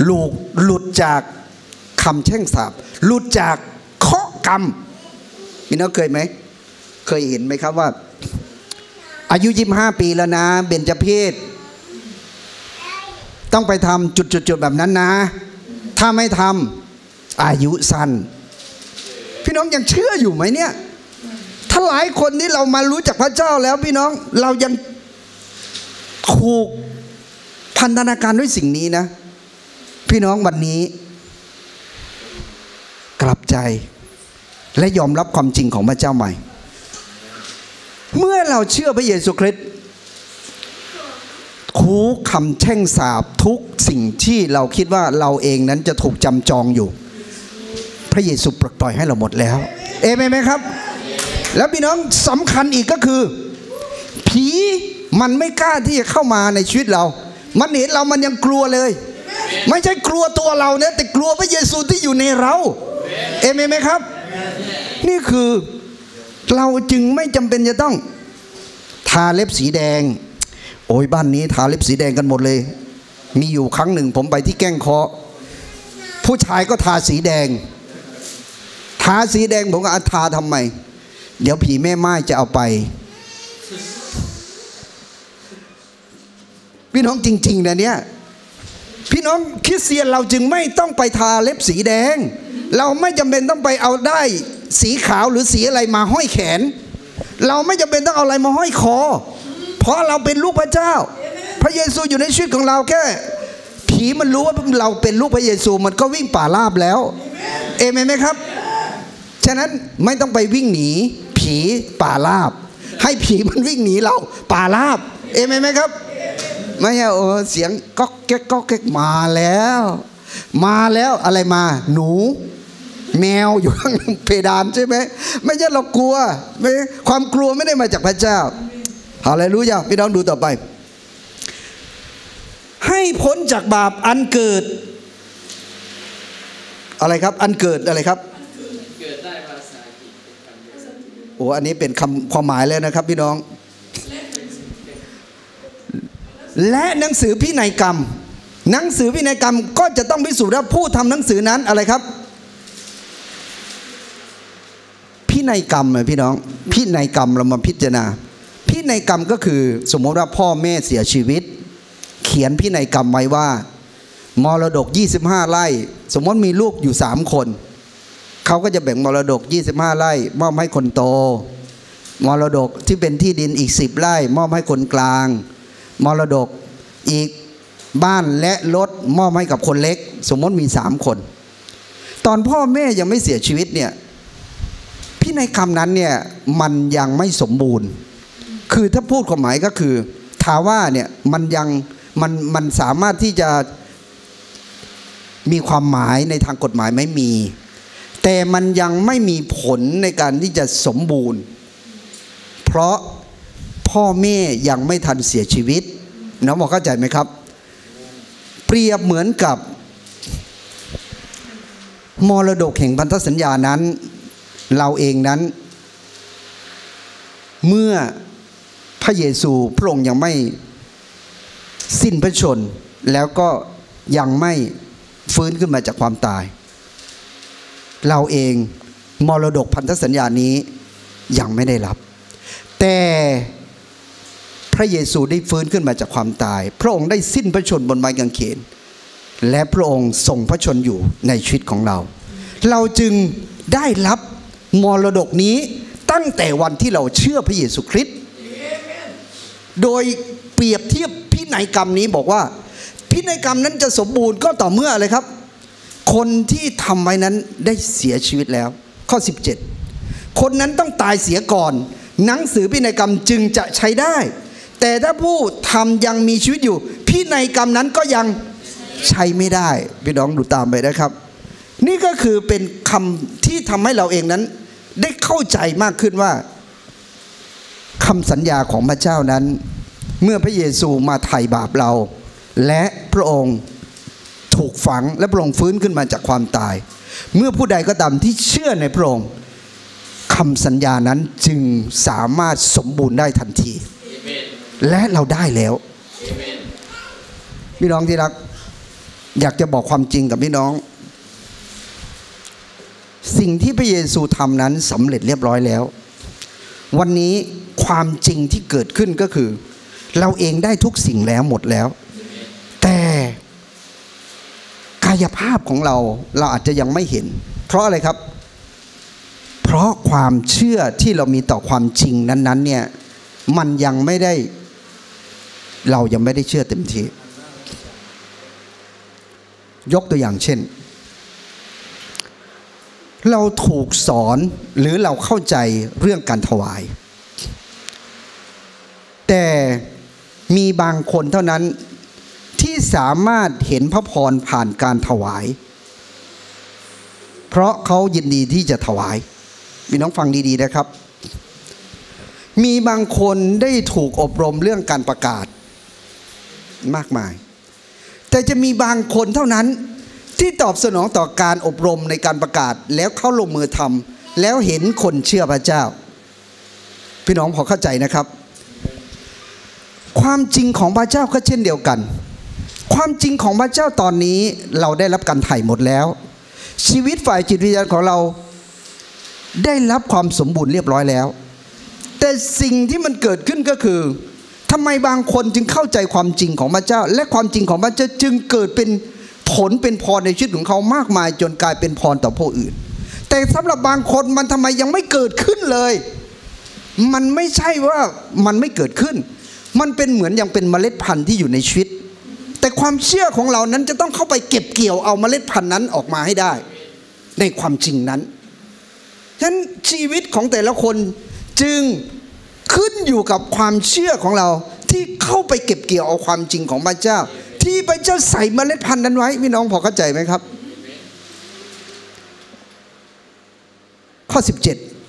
[SPEAKER 1] ลุดหลุดจากคำแช่งสาปหลุดจากเคาะกรรมพี่น้องเคยไหม เคยเห็นไหมครับว่า อายุยี่ห้าปีแล้วนะ เบญจเพศต้องไปทำจุดๆแบบนั้นนะ ถ้าไม่ทำอายุสั้น พี่น้องยังเชื่ออยู่ไหมเนี่ย ถ้าหลายคนที่เรามารู้จักพระเจ้าแล้วพี่น้องเรายังถูกพันธนาการด้วยสิ่งนี้นะ พี่น้องวันนี้ กลับใจ และยอมรับความจริงของพระเจ้าใหม่ เมื่อเราเชื่อพระเยซูคริสต์ทุกคำแช่งสาบทุกสิ่งที่เราคิดว่าเราเองนั้นจะถูกจำจองอยู่ พระเยซูปลดปล่อยให้เราหมดแล้ว เอเมนไหมครับ แล้วพี่น้องสำคัญอีกก็คือ ผีมันไม่กล้าที่จะเข้ามาในชีวิตเรา มันเห็นเรามันยังกลัวเลย ไม่ใช่กลัวตัวเราเนี่ยแต่กลัวพระเยซูที่อยู่ในเรา เอเมนไหมครับ นี่คือเราจึงไม่จำเป็นจะต้อง ทาเล็บสีแดง โอ้ยบ้านนี้ทาเล็บสีแดงกันหมดเลย มีอยู่ครั้งหนึ่งผมไปที่แก้งเคาะผู้ชายก็ทาสีแดง ทาสีแดงผมก็อาทาทำไม เดี๋ยวผีแม่ไม้จะเอาไปพี่น้องจริง ๆนะเนี่ย พี่น้องคริสเตียนเราจึงไม่ต้องไปทาเล็บสีแดง เราไม่จำเป็นต้องไปเอาได้สีขาวหรือสีอะไรมาห้อยแขน เราไม่จำเป็นต้องเอาอะไรมาห้อยคอ เพราะเราเป็นลูกพระเจ้า พระเยซูอยู่ในชีวิตของเราแค่ผีมันรู้ว่าเราเป็นลูกพระเยซูมันก็วิ่งป่าราบแล้ว เอเมนไหมครับ ฉะนั้นไม่ต้องไปวิ่งหนี ผีป่าราบ ให้ผีมันวิ่งหนีเราป่าราบ เอเมนไหมครับ ไม่ใช่โอ้เสียงก๊อกแก๊กก๊อกแก๊กมาแล้ว มาแล้วอะไรมา หนู แมวอยู่ข้างเพดานใช่ไหมไม่ใช่เรากลัวไม่ความกลัวไม่ได้มาจากพระเจ้าฮาเลลูยาพี่น้องดูต่อไป ให้พ้นจากบาปอันเกิด อะไรครับ อันเกิดอะไรครับ
[SPEAKER 2] เกิดได้ภาษาอังกฤษเป็นคำเดียว
[SPEAKER 1] โอ้อันนี้เป็นคำความหมายเลยนะครับ พี่น้อง และหนังสือพินัยกรรม หนังสือพินัยกรรมก็จะต้องพิสูจน์ว่าผู้ทำหนังสือนั้นอะไรครับ พินัยกรรมเลยพี่น้อง พินัยกรรมเรามาพิจารณา พินัยกรรมก็คือ สมมติว่าพ่อแม่เสียชีวิต เขียนพินัยกรรมไว้ว่า มรดก 25 ไร่ สมมติมีลูกอยู่ 3 คนเขาก็จะแบ่งมรดก 25 ไร่ มอบให้คนโต มรดกที่เป็นที่ดินอีก 10 ไร่ มอบให้คนกลาง มรดกอีกบ้านและรถมอบให้กับคนเล็ก สมมติมี3คน ตอนพ่อแม่ยังไม่เสียชีวิตเนี่ยพินัยกรรมนั้นเนี่ยมันยังไม่สมบูรณ์ คือถ้าพูดความหมายก็คือถาว่าเนี่ยมันยังมันมันสามารถที่จะมีความหมายในทางกฎหมายไม่มี แต่มันยังไม่มีผลในการที่จะสมบูรณ์ เพราะพ่อแม่ยังไม่ทันเสียชีวิต น้องบอกเข้าใจไหมครับ เปรียบเหมือนกับ มรดกแห่งพันธสัญญานั้น เราเองนั้น เมื่อพระเยซูพระองค์ยังไม่สิ้นพระชน แล้วก็ยังไม่ฟื้นขึ้นมาจากความตาย เราเองมรดกพันธสัญญานี้ยังไม่ได้รับ แต่ พระเยซูได้ฟื้นขึ้นมาจากความตาย พระองค์ได้สิ้นพระชนบนไม้กางเขน และพระองค์ทรงพระชนอยู่ในชีวิตของเรา เราจึงได้รับมรดกนี้ตั้งแต่วันที่เราเชื่อพระเยซูคริสต์โดยเปรียบเทียบพินัยกรรมนี้บอกว่า พินัยกรรมนั้นจะสมบูรณ์ก็ต่อเมื่ออะไรครับ คนที่ทำไว้นั้นได้เสียชีวิตแล้ว ข้อ 17 คนนั้นต้องตายเสียก่อน หนังสือพินัยกรรมจึงจะใช้ได้ แต่ถ้าผู้ทำยังมีชีวิตอยู่ พินัยกรรมนั้นก็ยังใช้ไม่ได้พี่น้องดูตามไปนะครับ นี่ก็คือเป็นคำที่ทำให้เราเองนั้น ได้เข้าใจมากขึ้นว่าคำสัญญาของพระเจ้านั้น เมื่อพระเยซูมาไถ่บาปเรา และพระองค์ถูกฝังและพระองค์ฟื้นขึ้นมาจากความตาย เมื่อผู้ใดก็ตามที่เชื่อในพระองค์คำสัญญานั้นจึงสามารถสมบูรณ์ได้ทันที และเราได้แล้ว
[SPEAKER 2] มน
[SPEAKER 1] พี่น้องที่รัก อยากจะบอกความจริงกับพี่น้อง สิ่งที่พระเยซูทำนั้นสำเร็จเรียบร้อยแล้ว วันนี้ความจริงที่เกิดขึ้นก็คือ เราเองได้ทุกสิ่งแล้วหมดแล้ว แต่กายภาพของเราเราอาจจะยังไม่เห็น เพราะอะไรครับ เพราะความเชื่อที่เรามีต่อความจริงนั้นๆเนี่ยมันยังไม่ได้ เรายังไม่ได้เชื่อเต็มที่ ยกตัวอย่างเช่น เราถูกสอนหรือเราเข้าใจเรื่องการถวาย แต่มีบางคนเท่านั้นที่สามารถเห็นพระพรผ่านการถวาย เพราะเขายินดีที่จะถวายมีน้องฟังดีๆนะครับ มีบางคนได้ถูกอบรมเรื่องการประกาศ มากมาย แต่จะมีบางคนเท่านั้นที่ตอบสนองต่อการอบรมในการประกาศแล้วเข้าลงมือทำแล้วเห็นคนเชื่อพระเจ้า พี่น้องพอเข้าใจนะครับ ความจริงของพระเจ้าก็เช่นเดียวกัน ความจริงของพระเจ้าตอนนี้เราได้รับการไถ่หมดแล้ว ชีวิตฝ่ายจิตวิญญาณของเราได้รับความสมบูรณ์เรียบร้อยแล้ว แต่สิ่งที่มันเกิดขึ้นก็คือ ทำไมบางคนจึงเข้าใจความจริงของพระเจ้า และความจริงของพระเจ้าจึงเกิดเป็นผลเป็นพรในชีวิตของเขามากมาย จนกลายเป็นพรต่อผู้อื่น แต่สำหรับบางคนมันทำไมยังไม่เกิดขึ้นเลย มันไม่ใช่ว่ามันไม่เกิดขึ้น มันเป็นเหมือนยังเป็นเมล็ดพันธุ์ที่อยู่ในชีวิต แต่ความเชื่อของเรานั้นจะต้องเข้าไปเก็บเกี่ยวเอาเมล็ดพันธุ์นั้นออกมาให้ได้ ในความจริงนั้นฉะนั้นชีวิตของแต่ละคนจึง ขึ้นอยู่กับความเชื่อของเราที่เข้าไปเก็บเกี่ยวเอาความจริงของพระเจ้า ที่พระเจ้าใส่เมล็ดพันธุ์นั้นไว้พี่น้องพอเข้าใจไหมครับ ข้อ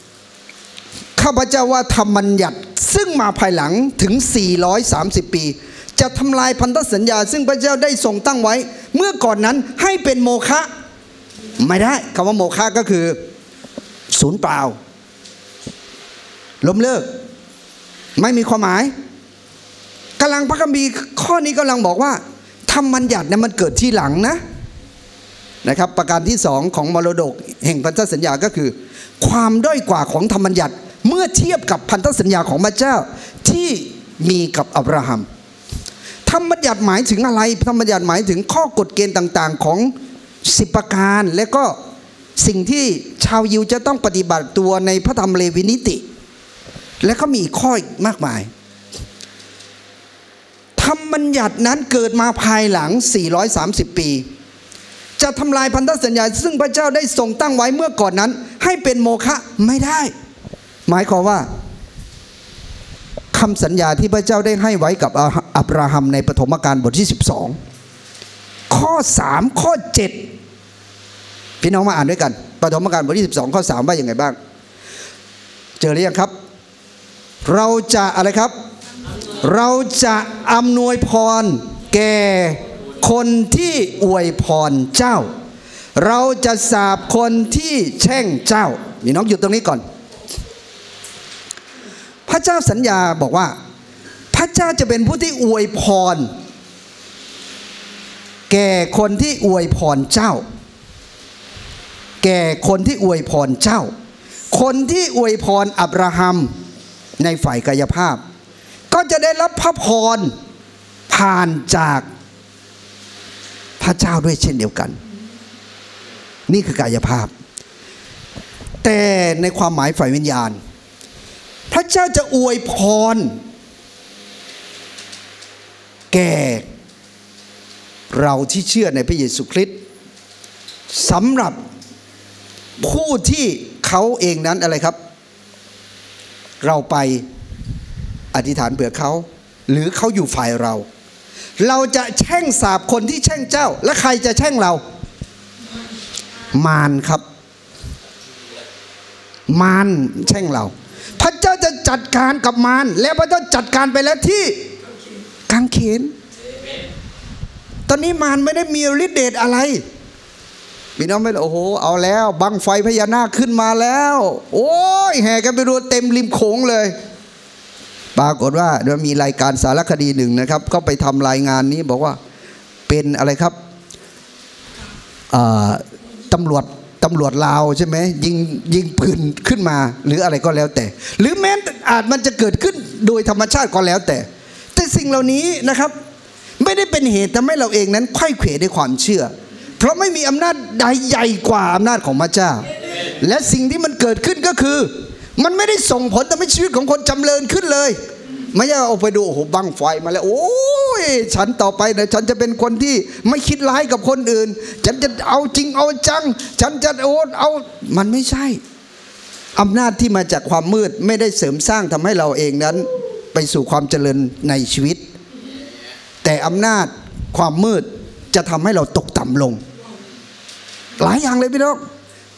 [SPEAKER 1] 17 ข้าพเจ้าว่าธรรมบัญญัติซึ่งมาภายหลังถึง 430 ปี จะทำลายพันธสัญญา ซึ่งพระเจ้าได้ทรงตั้งไว้ เมื่อก่อนนั้นให้เป็นโมฆะไม่ได้คำว่าโมฆะก็คือศูนย์เปล่าล้มเลิก ไม่มีความหมายกำลังพระคัมภีร์ข้อนี้กำลังบอกว่าธรรมบัญญัติเนี่ยมันเกิดที่หลังนะนะครับ ประการที่สองของมรดกแห่งพันธสัญญาก็คือ ความด้อยกว่าของธรรมบัญญัติเมื่อเทียบกับพันธสัญญาของพระเจ้าที่มีกับอับราฮัมธรรมบัญญัติหมายถึงอะไรธรรมบัญญัติหมายถึงข้อกฎเกณฑ์ต่างๆของสิบประการ และก็สิ่งที่ชาวยิวจะต้องปฏิบัติตัวในพระธรรมเลวีนิติ และก็มีข้ออีกมากมายธรรมบัญญัตินั้นเกิดมาภายหลัง 430 ปี จะทำลายพันธสัญญาซึ่งพระเจ้าได้ทรงตั้งไว้เมื่อก่อนนั้น ให้เป็นโมฆะไม่ได้ หมายความว่าคำสัญญาที่พระเจ้าได้ให้ไว้กับอาอับราฮัมในปฐมกาลบทที่ 12 ข้อ 3 ข้อ 7 พี่น้องมาอ่านด้วยกันปฐมกาลบทที่ 12 ข้อ 3 ว่าอย่างไงบ้าง เจอหรือยังครับ เราจะอะไรครับ เราจะอำนวยพร แก่คนที่อวยพรเจ้า เราจะสาบคนที่แช่งเจ้านี่น้องหยุดตรงนี้ก่อน พระเจ้าสัญญาบอกว่า พระเจ้าจะเป็นผู้ที่อวยพร แก่คนที่อวยพรเจ้า แก่คนที่อวยพรเจ้า คนที่อวยพรอับราฮัม ในฝ่ายกายภาพ ก็จะได้รับพระพรผ่านจากพระเจ้าด้วยเช่นเดียวกัน นี่คือกายภาพ แต่ในความหมายฝ่ายวิญญาณ พระเจ้าจะอวยพร แก่เราที่เชื่อในพระเยซูคริสต์สำหรับผู้ที่เขาเองนั้นอะไรครับ เราไปอธิษฐานเผื่อเขา หรือเขาอยู่ฝ่ายเรา เราจะแช่งสาบคนที่แช่งเจ้า และใครจะแช่งเรา มารครับ มารแช่งเรา พระเจ้าจะจัดการกับมารและพระเจ้าจัดการไปแล้วที่กางเขนตอนนี้มารไม่ได้มีฤทธิ์เดชอะไร พี่น้องไม่โอ้โหเอาแล้วบังไฟพญานาคขึ้นมาแล้ว โอ้ยแห่กันไปดูเต็มริมโขงเลย ปรากฏว่าเดี๋ยมีรายการสารคดีหนึ่งนะครับ ก็ไปทำรายงานนี้บอกว่าเป็นอะไรครับตำรวจตำรวจลาวใช่ไหมยิงยิงปืนขึ้นมาหรืออะไรก็แล้วแต่ หรือแม้อาจมันจะเกิดขึ้นโดยธรรมชาติก็แล้วแต่ แต่สิ่งเหล่านี้นะครับ ไม่ได้เป็นเหตุทำให้เราเองนั้นไขว้เขวในความเชื่อ เพราะไม่มีอำนาจใดใหญ่กว่าอำนาจของพระเจ้า และสิ่งที่มันเกิดขึ้นก็คือ มันไม่ได้ส่งผลทำให้ชีวิตของคนจำเริญขึ้นเลย ไม่ใช่เอาไปดูโอ้โหบังไฟมาแล้ว โอ้ยฉันต่อไปนะฉันจะเป็นคนที่ไม่คิดร้ายกับคนอื่น ฉันจะเอาจริงเอาจัง ฉันจะโอ้เอามันไม่ใช่อำนาจที่มาจากความมืดไม่ได้เสริมสร้างทำให้เราเองนั้น ไปสู่ความเจริญในชีวิต แต่อำนาจความมืดจะทำให้เราตกต่ำลง หลายอย่างเลยพี่น้อง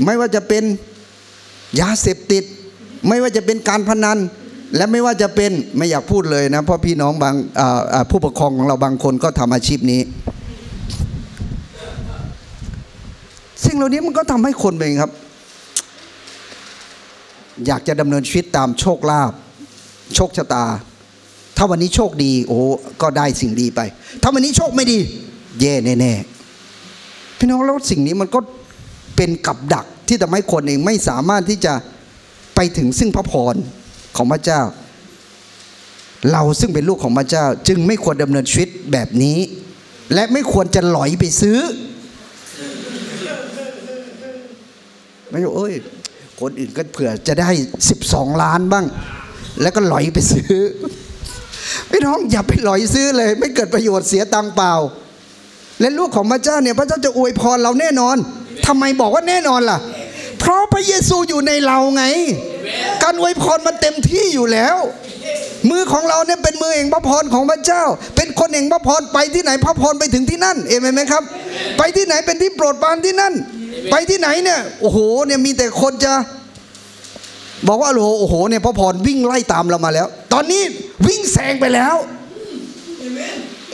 [SPEAKER 1] ไม่ว่าจะเป็นยาเสพติด ไม่ว่าจะเป็นการพนัน และไม่ว่าจะเป็นไม่อยากพูดเลยนะเพราะพี่น้องบางผู้ปกครองของเราบางคนก็ทำอาชีพนี้สิ่งเหล่านี้มันก็ทำให้คนเป็นไงครับ อยากจะดำเนินชีวิตตามโชคลาภโชคชะตา ถ้าวันนี้โชคดี โอ้ก็ได้สิ่งดีไป ถ้าวันนี้โชคไม่ดีแย่แน่ๆ พี่น้องแล้วสิ่งนี้มันก็เป็นกับดักที่ทำให้คนเองไม่สามารถที่จะไปถึงซึ่งพระพรของพระเจ้า เราซึ่งเป็นลูกของพระเจ้า จึงไม่ควรดำเนินชีวิตแบบนี้ และไม่ควรจะหลอยไปซื้อไม่ใช่เอ้ยคนอื่นก็เผื่อจะได้ 12 ล้านบ้าง แล้วก็หลอยไปซื้อพี่น้องอย่าไปหลอยซื้อเลย ไม่เกิดประโยชน์เสียตังเปล่า และลูกของพระเจ้าเนี่ยพระเจ้าจะอวยพรเราแน่นอนทำไมบอกว่าแน่นอนล่ะ เพราะพระเยซูอยู่ในเราไง การอวยพรมันเต็มที่อยู่แล้ว มือของเราเนี่ยเป็นมือแห่งพระพรของพระเจ้า เป็นคนแห่งพระพรไปที่ไหนพระพรไปถึงที่นั่น เอเมนไหมครับ ไปที่ไหนเป็นที่โปรดปรานที่นั่น ไปที่ไหนเนี่ยโอ้โหเนี่ยมีแต่คนจะบอกว่าโอ้โหโอ้โหเนี่ยพระพรวิ่งไล่ตามเรามาแล้ว ตอนนี้วิ่งแซงไปแล้ว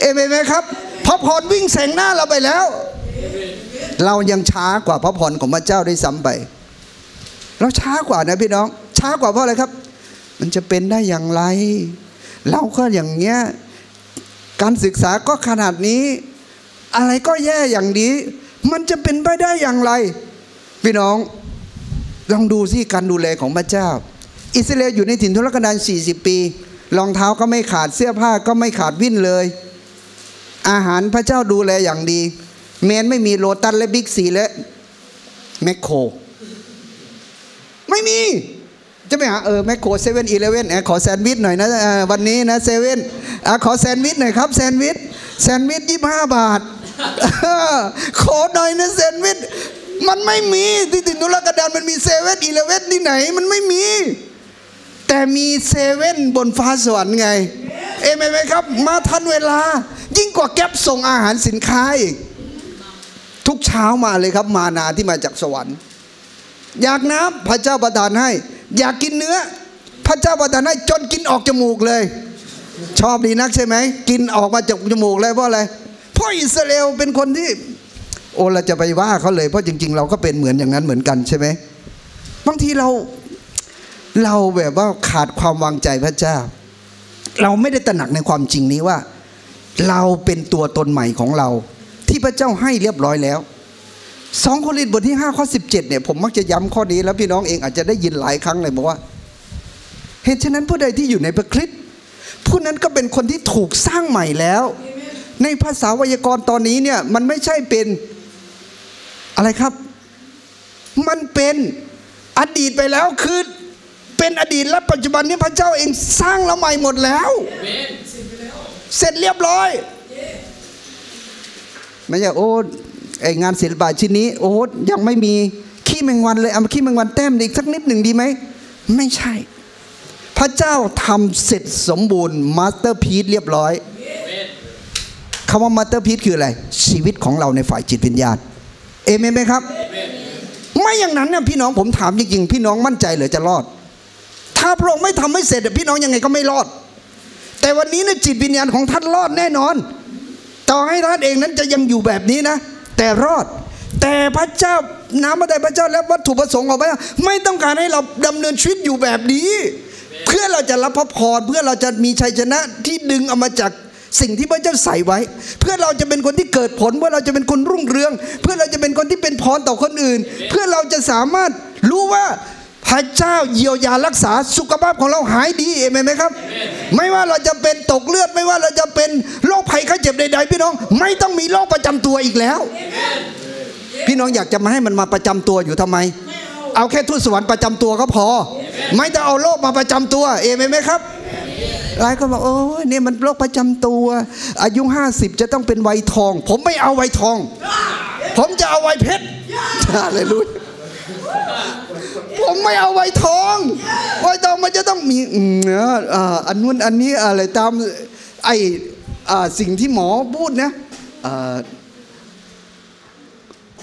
[SPEAKER 1] เอเมนไหมครับพระพรวิ่งแซงหน้าเราไปแล้ว เรายังช้ากว่าพระพรของพระเจ้าได้ซ้ำไป เราช้ากว่านะพี่น้อง ช้ากว่าเพราะอะไรครับ มันจะเป็นได้อย่างไร เราก็อย่างเงี้ยการศึกษาก็ขนาดนี้ อะไรก็แย่อย่างนี้ มันจะเป็นไปได้อย่างไร พี่น้อง ลองดูสิการดูแลของพระเจ้า อิสราเอลอยู่ในถิ่นทุรกันดาร40 ปีรองเท้าก็ไม่ขาดเสื้อผ้าก็ไม่ขาดวิ่นเลย อาหารพระเจ้าดูแลอย่างดี เมนไม่มีโลตัสและบิ๊กซีและแมคโคร ไม่มี จะไปหาเออแมคโครเซเว่นอีเลเว่นขอแซนด์วิชหน่อยนะวันนี้นะเซเว่นขอแซนด์วิชหน่อยครับแซนด์วิชแซนด์วิชยี่ห้าบาทขอหน่อยนะแซนด์วิชมันไม่มีที่ถิ่นทุรกันดารมันมีเซเว่นอีเลเว่นที่ไหน มันไม่มี แต่มีเซเว่นบนฟ้าสวรรค์ไง เอเมนไหมครับ มาทันเวลา ยิ่งกว่าแก๊ปส่งอาหารสินค้าอีก ทุกเช้ามาเลยครับ มานาที่มาจากสวรรค์ อยากน้ำพระเจ้าประทานให้ อยากกินเนื้อ พระเจ้าประทานให้จนกินออกจมูกเลย ชอบดีนักใช่ไหมกินออกมาจากจมูกเลยเพราะอะไรเพราะอิสราเอลเป็นคนที่ โอ้เราจะไปว่าเขาเลยเพราะจริง ๆ เราก็เป็นเหมือนอย่างนั้นเหมือนกันใช่ไหมบางทีเรา เราแบบว่าขาดความวางใจพระเจ้า เราไม่ได้ตระหนักในความจริงนี้ว่า เราเป็นตัวตนใหม่ของเรา ที่พระเจ้าให้เรียบร้อยแล้วสองโครินธ์บทที่5ข้อ17เนี่ยผมมักจะย้ำข้อนี้แล้วพี่น้องเองอาจจะได้ยินหลายครั้งเลยบอกว่าเหตุฉะนั้นผู้ใดที่อยู่ในพระคริสต์ผู้นั้นก็เป็นคนที่ถูกสร้างใหม่แล้ว ในภาษาไวยากรณ์ตอนนี้เนี่ยมันไม่ใช่เป็นอะไรครับ มันเป็นอดีตไปแล้วคือ เป็นอดีตและปัจจุบันนี้พระเจ้าเองสร้างเราใหม่หมดแล้ว
[SPEAKER 2] เมน
[SPEAKER 1] เสร็จเรียบร้อย ไม่ใช่โอ้ไองานศิลปะชิ้นนี้ โอ้ยังไม่มีขี้แมงวันเลยเอามาขี้แมงวันแต้มอีกสักนิดหนึ่งดีไหมไม่ใช่ พระเจ้าทำเสร็จสมบูรณ์ masterpiece เรียบร้อย
[SPEAKER 2] เมน
[SPEAKER 1] คำว่า masterpiece คืออะไร ชีวิตของเราในฝ่ายจิตวิญญาณเอเมนไหมครับ ไม่อย่างนั้นเนี่ยพี่น้องผมถามจริงๆ พี่น้องมั่นใจเหรือจะรอด ถ้าพระองค์ไม่ทำให้เสร็จพี่น้องยังไงก็ไม่รอด แต่วันนี้เนี่ยจิตวิญญาณของท่านรอดแน่นอน ต่อให้ท่านเองนั้นจะยังอยู่แบบนี้นะ แต่รอด แต่พระเจ้าน้ำพระทัยพระเจ้าและวัตถุประสงค์ของพระเจ้าไม่ต้องการให้เราดำเนินชีวิตอยู่แบบนี้ เพื่อเราจะรับพระพรเพื่อเราจะมีชัยชนะที่ดึงเอามาจากสิ่งที่พระเจ้าใส่ไว้ เพื่อเราจะเป็นคนที่เกิดผลเพื่อเราจะเป็นคนรุ่งเรือง เพื่อเราจะเป็นคนที่เป็นพรต่อคนอื่น เพื่อเราจะสามารถรู้ว่า พระเจ้าเยียวยารักษาสุขภาพของเราหายดีเอเมนไหมครับ ไม่ว่าเราจะเป็นตกเลือด ไม่ว่าเราจะเป็นโรคภัยไข้เจ็บใดๆพี่น้อง ไม่ต้องมีโรคประจำตัวอีกแล้ว พี่น้องอยากจะมาให้มันมาประจำตัวอยู่ทำไม เอาแค่ทูตสวรรค์ประจำตัวก็พอ ไม่ต้องเอาโรคมาประจำตัว เอเมนไหมครับหลายคนบอกโอ้ยเนี่ยมันโรคประจำตัว อายุห้าสิบจะต้องเป็นวัยทอง ผมไม่เอาวัยทอง ผมจะเอาวัยเพชรอะไรรู้ ผมไม่เอาไวทองไวทองมันจะต้องมีอืมเอ่ออ่าอันนู้นอันนี้อะไรตามไอสิ่งที่หมอพูดนะ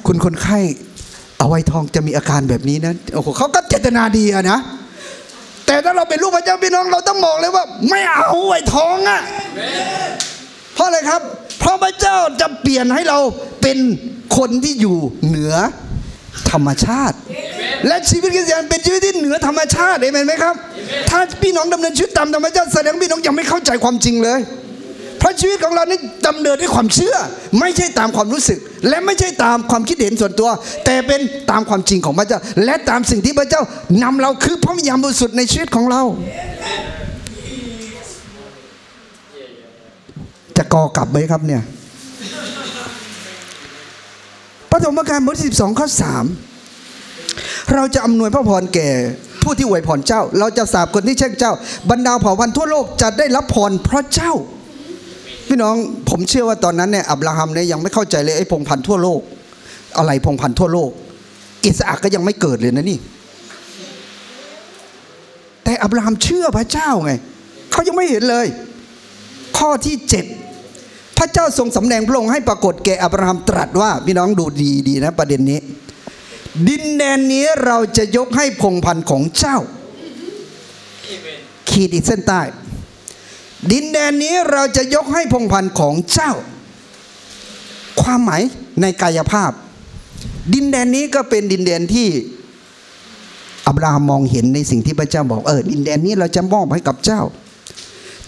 [SPEAKER 1] คุณคนไข้เอาไวทองจะมีอาการแบบนี้นะโอ้โหเขาก็เจตนาดีอะนะแต่ถ้าเราเป็นลูกพระเจ้าพี่น้องเราต้องบอกเลยว่า ไม่เอาไอ้ทองอะเพราะอะไรครับ เพราะพระเจ้าจะเปลี่ยนให้เราเป็นคนที่อยู่เหนือ ธรรมชาติ และชีวิตคริสเตียนเป็นชีวิตที่เหนือธรรมชาติเห็นไหมครับ ถ้าพี่น้องดำเนินชีวิตตามธรรมชาติแสดงพี่น้องยังไม่เข้าใจความจริงเลยเพราะชีวิตของเรานี่ดำเนินด้วยความเชื่อ ไม่ใช่ตามความรู้สึก และไม่ใช่ตามความคิดเห็นส่วนตัว แต่เป็นตามความจริงของพระเจ้า และตามสิ่งที่พระเจ้านำเราคือพระวิญญาณบริสุทธิ์ในชีวิตของเรา จะกอกลับไหมครับเนี่ย พระธรรมการบทที่12ข้อ3เราจะอำนวยพระพรแก่ผู้ที่อวยพรเจ้า เราจะสาบคนที่แช่งเจ้า บรรดาเผ่าพันธุ์ทั่วโลกจะได้รับพรเพราะเจ้า พี่น้องผมเชื่อว่าตอนนั้นเนี่ยอับราฮัมเนี่ยยังไม่เข้าใจเลยไอ้พงพันธุ์ทั่วโลก อะไรพงพันธุ์ทั่วโลก อิสอักก็ยังไม่เกิดเลยนะนี่ แต่อับราฮัมเชื่อพระเจ้าไงเขายังไม่เห็นเลย ข้อที่เจ็ด พระเจ้าทรงสำแดงพระองค์ให้ปรากฏแก่อับราฮัมตรัสว่าพี่น้องดูดีดีนะประเด็นนี้ ดินแดนนี้เราจะยกให้พงพันธุ์ของเจ้า ขีดอีกเส้นใต้ ดินแดนนี้เราจะยกให้พงพันธุ์ของเจ้า ความหมายในกายภาพ ดินแดนนี้ก็เป็นดินแดนที่อับราฮัมมองเห็นในสิ่งที่พระเจ้าบอกเออดินแดนนี้เราจะมอบให้กับเจ้า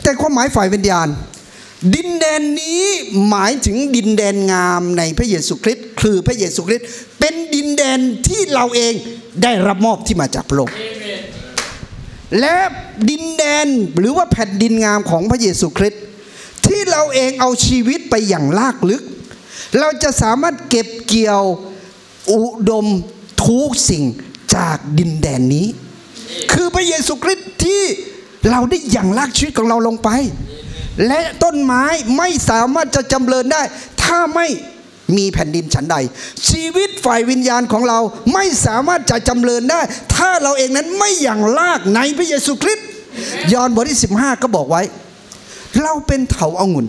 [SPEAKER 1] แต่ความหมายฝ่ายวิญญาณ ดินแดนนี้หมายถึงดินแดนงามในพระเยซูคริสต์คือพระเยซูคริสต์เป็นดินแดนที่เราเองได้รับมอบที่มาจากพระองค์และดินแดนหรือว่าแผ่นดินงามของพระเยซูคริสต์ที่เราเองเอาชีวิตไปอย่างลากลึก เราจะสามารถเก็บเกี่ยวอุดมทุกสิ่งจากดินแดนนี้ คือพระเยซูคริสต์ที่เราได้อย่างลากชีวิตของเราลงไป และต้นไม้ไม่สามารถจะจำเริญได้ ถ้าไม่มีแผ่นดินฉันใด ชีวิตฝ่ายวิญญาณของเราไม่สามารถจะจำเริญได้ ถ้าเราเองนั้นไม่อย่างลากในพระเยซูคริสต์ยอห์นบทที่15 ก็บอกไว้ เราเป็นเถาอางุ่น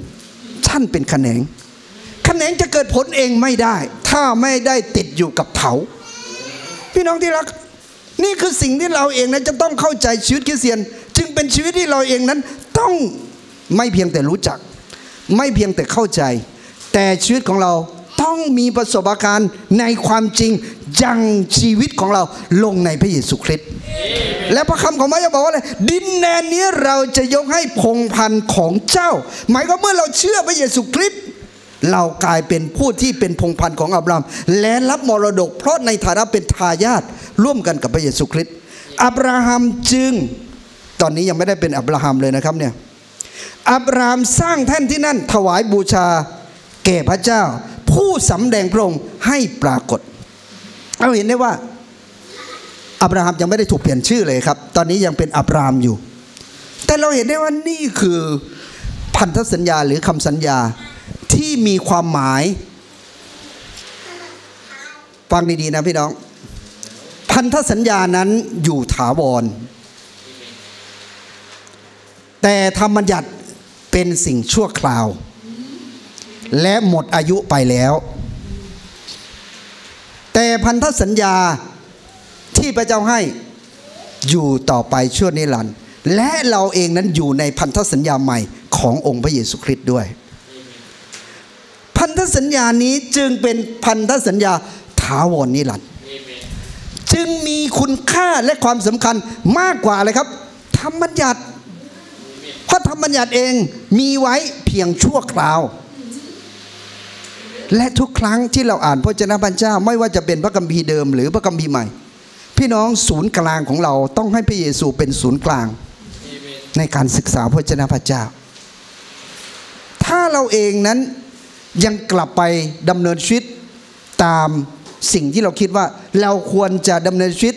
[SPEAKER 1] ท่านเป็นขแขนงขแขนงจะเกิดผลเองไม่ได้ ถ้าไม่ได้ติดอยู่กับเถา พี่น้องที่รัก นี่คือสิ่งที่เราเองนั้นจะต้องเข้าใจชีวิตคริสเตียน จึงเป็นชีวิตที่เราเองนั้นต้อง ไม่เพียงแต่รู้จัก ไม่เพียงแต่เข้าใจ แต่ชีวิตของเราต้องมีประสบการณ์ในความจริงยังชีวิตของเราลงในพระเยซูคริสต์และพระคำของพระเจ้าบอกว่าอะไรดินแดนนี้เราจะยกให้พงพันธุ์ของเจ้า หมายความเมื่อเราเชื่อพระเยซูคริสต์เรากลายเป็นผู้ที่เป็นพงพันธุ์ของอับราฮัมและรับมรดก เพราะในฐานะเป็นทายาทร่วมกันกับพระเยซูคริสต์อับราฮัมจึง ตอนนี้ยังไม่ได้เป็นอับราฮัมเลยนะครับเนี่ย อับราฮัมสร้างแท่นที่นั่นถวายบูชาแก่พระเจ้า ผู้สำแดงพระองค์ให้ปรากฏ เราเห็นได้ว่า อับราฮัมยังไม่ได้ถูกเปลี่ยนชื่อเลยครับ ตอนนี้ยังเป็นอับรามอยู่ แต่เราเห็นได้ว่านี่คือพันธสัญญาหรือคำสัญญาที่มีความหมาย ฟังดีๆนะพี่น้อง พันธสัญญานั้นอยู่ถาวร แต่ธรรมบัญญัติเป็นสิ่งชั่วคราว และหมดอายุไปแล้ว แต่พันธสัญญาที่พระเจ้าให้อยู่ต่อไปชั่วนิรันดร์และเราเองนั้นอยู่ในพันธสัญญาใหม่ขององค์พระเยซูคริสต์ด้วย พันธสัญญานี้จึงเป็นพันธสัญญาถาวรนิรันดร์จึงมีคุณค่าและความสำคัญมากกว่าอะไรครับ ธรรมบัญญัติ ระธรรมบัญญัติเองมีไว้เพียงชั่วคราว และทุกครั้งที่เราอ่านพระเจ้าพระเจ้าไม่ว่าจะเป็นพระคัมภีร์เดิมหรือพระคัมภีร์ใหม่ พี่น้องศูนย์กลางของเราต้องให้พระเยซูเป็นศูนย์กลาง ในการศึกษาพระเจ้าพระเจ้า ถ้าเราเองนั้นยังกลับไปดำเนินชีวิตตามสิ่งที่เราคิดว่าเราควรจะดำเนินชีวิต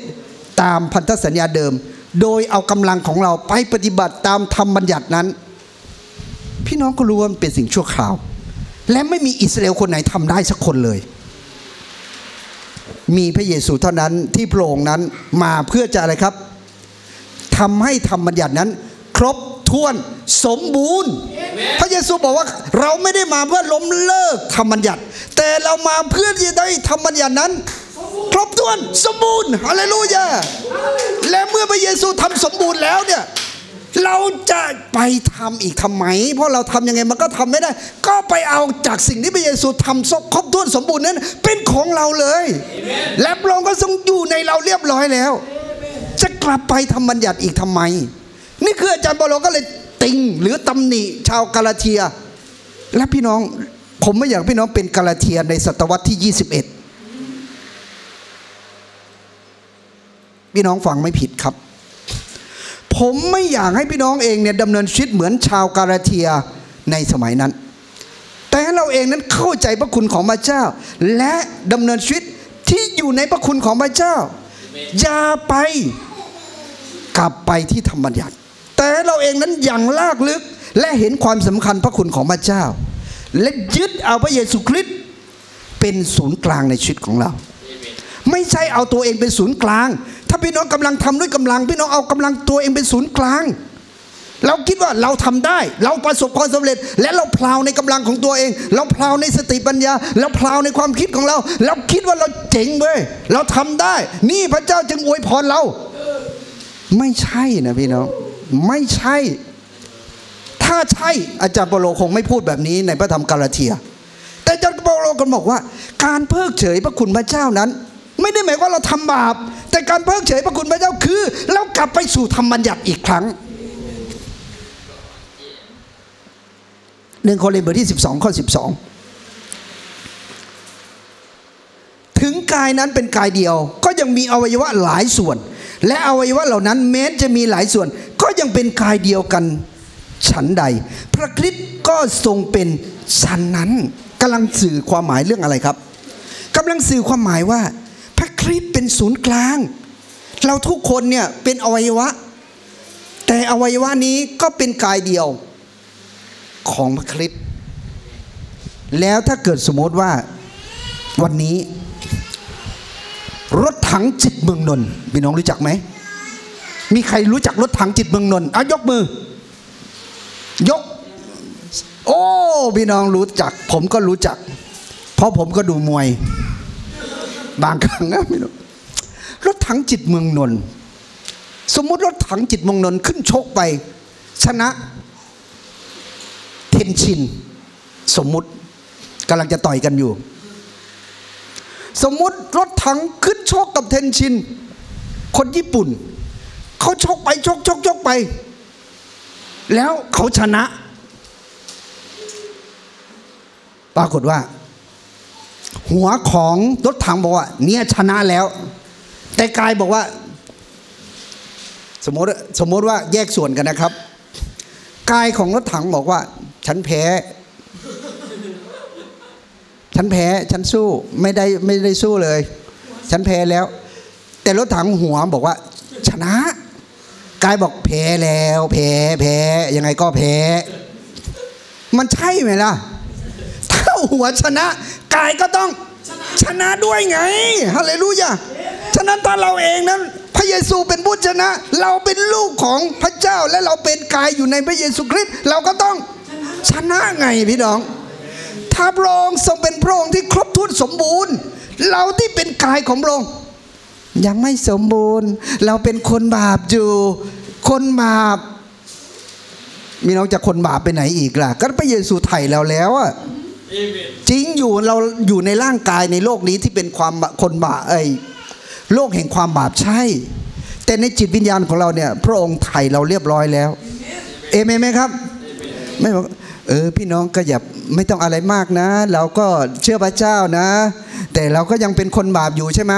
[SPEAKER 1] ตามพันธสัญญาเดิม โดยเอากำลังของเราไปปฏิบัติตามธรรมบัญญัตินั้น พี่น้องก็รู้ว่ามันเป็นสิ่งชั่วคราว และไม่มีอิสราเอลคนไหนทำได้สักคนเลย มีพระเยซูเท่านั้นที่พระองค์นั้นมาเพื่อจะอะไรครับทำให้ธรรมบัญญัตินั้น ครบถ้วนสมบูรณ์ พระเยซูบอกว่าเราไม่ได้มาเพื่อล้มเลิกธรรมบัญญัติ แต่เรามาเพื่อจะได้ธรรมบัญญัตินั้น ครบถ้วนสมบูรณ์ฮาเลลูยาและเมื่อพระเยซูทำสมบูรณ์แล้วเนี่ยเราจะไปทำอีกทำไม เพราะเราทำยังไงมันก็ทำไม่ได้ ก็ไปเอาจากสิ่งที่พระเยซูทำครบถ้วนสมบูรณ์นั้น เป็นของเราเลย และพระองค์ก็ทรงอยู่ในเราเรียบร้อยแล้ว จะกลับไปทำบัญญัติอีกทำไม นี่คืออาจารย์เปาโลก็เลยติงหรือตำหนิชาวกาลาเทีย และพี่น้องผมไม่อยากพี่น้องเป็นกาลาเทียในศตวรรษที่ 21 พี่น้องฟังไม่ผิดครับ ผมไม่อยากให้พี่น้องเองเนี่ยดำเนินชีวิตเหมือนชาวกาลาเทียในสมัยนั้น แต่ให้เราเองนั้นเข้าใจพระคุณของพระเจ้า และดำเนินชีวิตที่อยู่ในพระคุณของพระเจ้า อย่าไปกลับไปที่ธรรมบัญญัติ แต่เราเองนั้นอย่างลากลึกและเห็นความสำคัญพระคุณของพระเจ้า และยึดเอาพระเยซูคริสต์เป็นศูนย์กลางในชีวิตของเรา ไม่ใช่เอาตัวเองเป็นศูนย์กลาง ถ้าพี่น้องกำลังทำด้วยกำลัง พี่น้องเอากำลังตัวเองเป็นศูนย์กลาง เราคิดว่าเราทำได้ เราประสบความสำเร็จ และเราพลาวในกำลังของตัวเอง เราพลาวในสติปัญญา เราพลาวในความคิดของเรา เราคิดว่าเราเจ๋งเว้ยเราทำได้ นี่พระเจ้าจึงอวยพรเรา ไม่ใช่นะพี่น้องไม่ใช่ ถ้าใช่อาจารย์เปโลคงไม่พูดแบบนี้ในพระธรรมกาลาเทีย แต่อาจารย์เปโลก็บอกว่า การเพิกเฉยพระคุณพระเจ้านั้น ไม่ได้หมายว่าเราทำบาป แต่การเพิกเฉยพระคุณพระเจ้าคือ เรากลับไปสู่ธรรมบัญญัติอีกครั้งหนึ่งโครินธ์บทที่ 12 ข้อ 12 ถึงกายนั้นเป็นกายเดียว ก็ยังมีอวัยวะหลายส่วน และอวัยวะเหล่านั้นแม้จะมีหลายส่วน ก็ยังเป็นกายเดียวกันฉันใด พระคริสต์ก็ทรงเป็นฉันนั้นกำลังสื่อความหมายเรื่องอะไรครับกำลังสื่อความหมายว่า พระคริสต์เป็นศูนย์กลาง เราทุกคนเนี่ยเป็นอวัยวะ แต่อวัยวะนี้ก็เป็นกายเดียวของพระคริสต์แล้วถ้าเกิดสมมติว่าวันนี้ รถถังจิตเมืองนนท์พี่น้องรู้จักไหม มีใครรู้จักรถถังจิตเมืองนนท์อะยกมือ ยก โอ้พี่น้องรู้จัก ผมก็รู้จัก เพราะผมก็ดูมวย บางครั้งนะพี่น้รถถังจิตเมืองนนท์สมมุติรถถังจิตเมืองนนท์ขึ้นชกไป ชนะเทนชิน สมมุติกำลังจะต่อยกันอยู่ สมมุติรถถังขึ้นชกกับเทนชิน คนญี่ปุ่น เขาชกไปชกชกชกไป แล้วเขาชนะ ปรากฏว่า หัวของรถถังบอกว่า เนี่ยชนะแล้ว แต่กายบอกว่า สมมติสมมติว่าแยกส่วนกันนะครับ กายของรถถังบอกว่า ฉันแพ้ ฉันแพ้ฉันสู้ไม่ได้ไม่ได้สู้เลย ฉันแพ้แล้ว แต่รถถังหัวบอกว่า ชนะกายบอกแพ้แล้วแพ้แพ้ยังไงก็แพ้ มันใช่ไหมล่ะ หัวชนะ กายก็ต้องชนะด้วยไงฮาเลลูยาฉะนั้นถ้าเราเองนั้น พระเยซูเป็นผู้ชนะ เราเป็นลูกของพระเจ้าและเราเป็นกายอยู่ในพระเยซูคริสต์เราก็ต้องชนะไงพี่น้อง ถ้าพระองค์ทรงเป็นพระองค์ที่ครบถ้วนสมบูรณ์ เราที่เป็นกายของพระองค์ยังไม่สมบูรณ์ เราเป็นคนบาปอยู่ คนบาปมีน้องจะคนบาปไปไหนอีกล่ะ ก็พระเยซูไถ่เราแล้วอะ
[SPEAKER 2] เอเมน
[SPEAKER 1] จริงอยู่เราอยู่ในร่างกายในโลกนี้ที่เป็นความบาคนบาปเอ้ยโลกแห่งความบาปใช่ แต่ในจิตวิญญาณของเราเนี่ย พระองค์ไถ่เราเรียบร้อยแล้ว เอเมนไหมครับ ไม่บอกเออพี่น้องก็อย่าไม่ต้องอะไรมากนะ เราก็เชื่อพระเจ้านะ แต่เราก็ยังเป็นคนบาปอยู่ใช่ไหม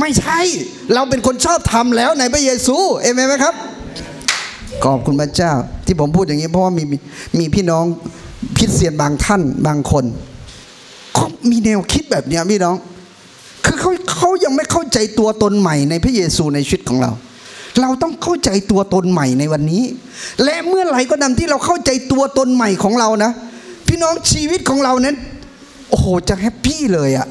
[SPEAKER 1] ไม่ใช่ เราเป็นคนชอบทำแล้วในพระเยซู เอเมนไหมครับขอบคุณพระเจ้า ที่ผมพูดอย่างนี้เพราะว่ามีมีมีพี่น้อง คริเสียนบางท่านบางคนเขามีแนวคิดแบบเนี้ยพี่น้อง คือเขาเขายังไม่เข้าใจตัวตนใหม่ในพระเยซูในชีวิตของเรา เราต้องเข้าใจตัวตนใหม่ในวันนี้ และเมื่อไหร่ก็ตามที่เราเข้าใจตัวตนใหม่ของเรานะ พี่น้องชีวิตของเรานั้น โอ้โหจะแฮปปี้เลยอะ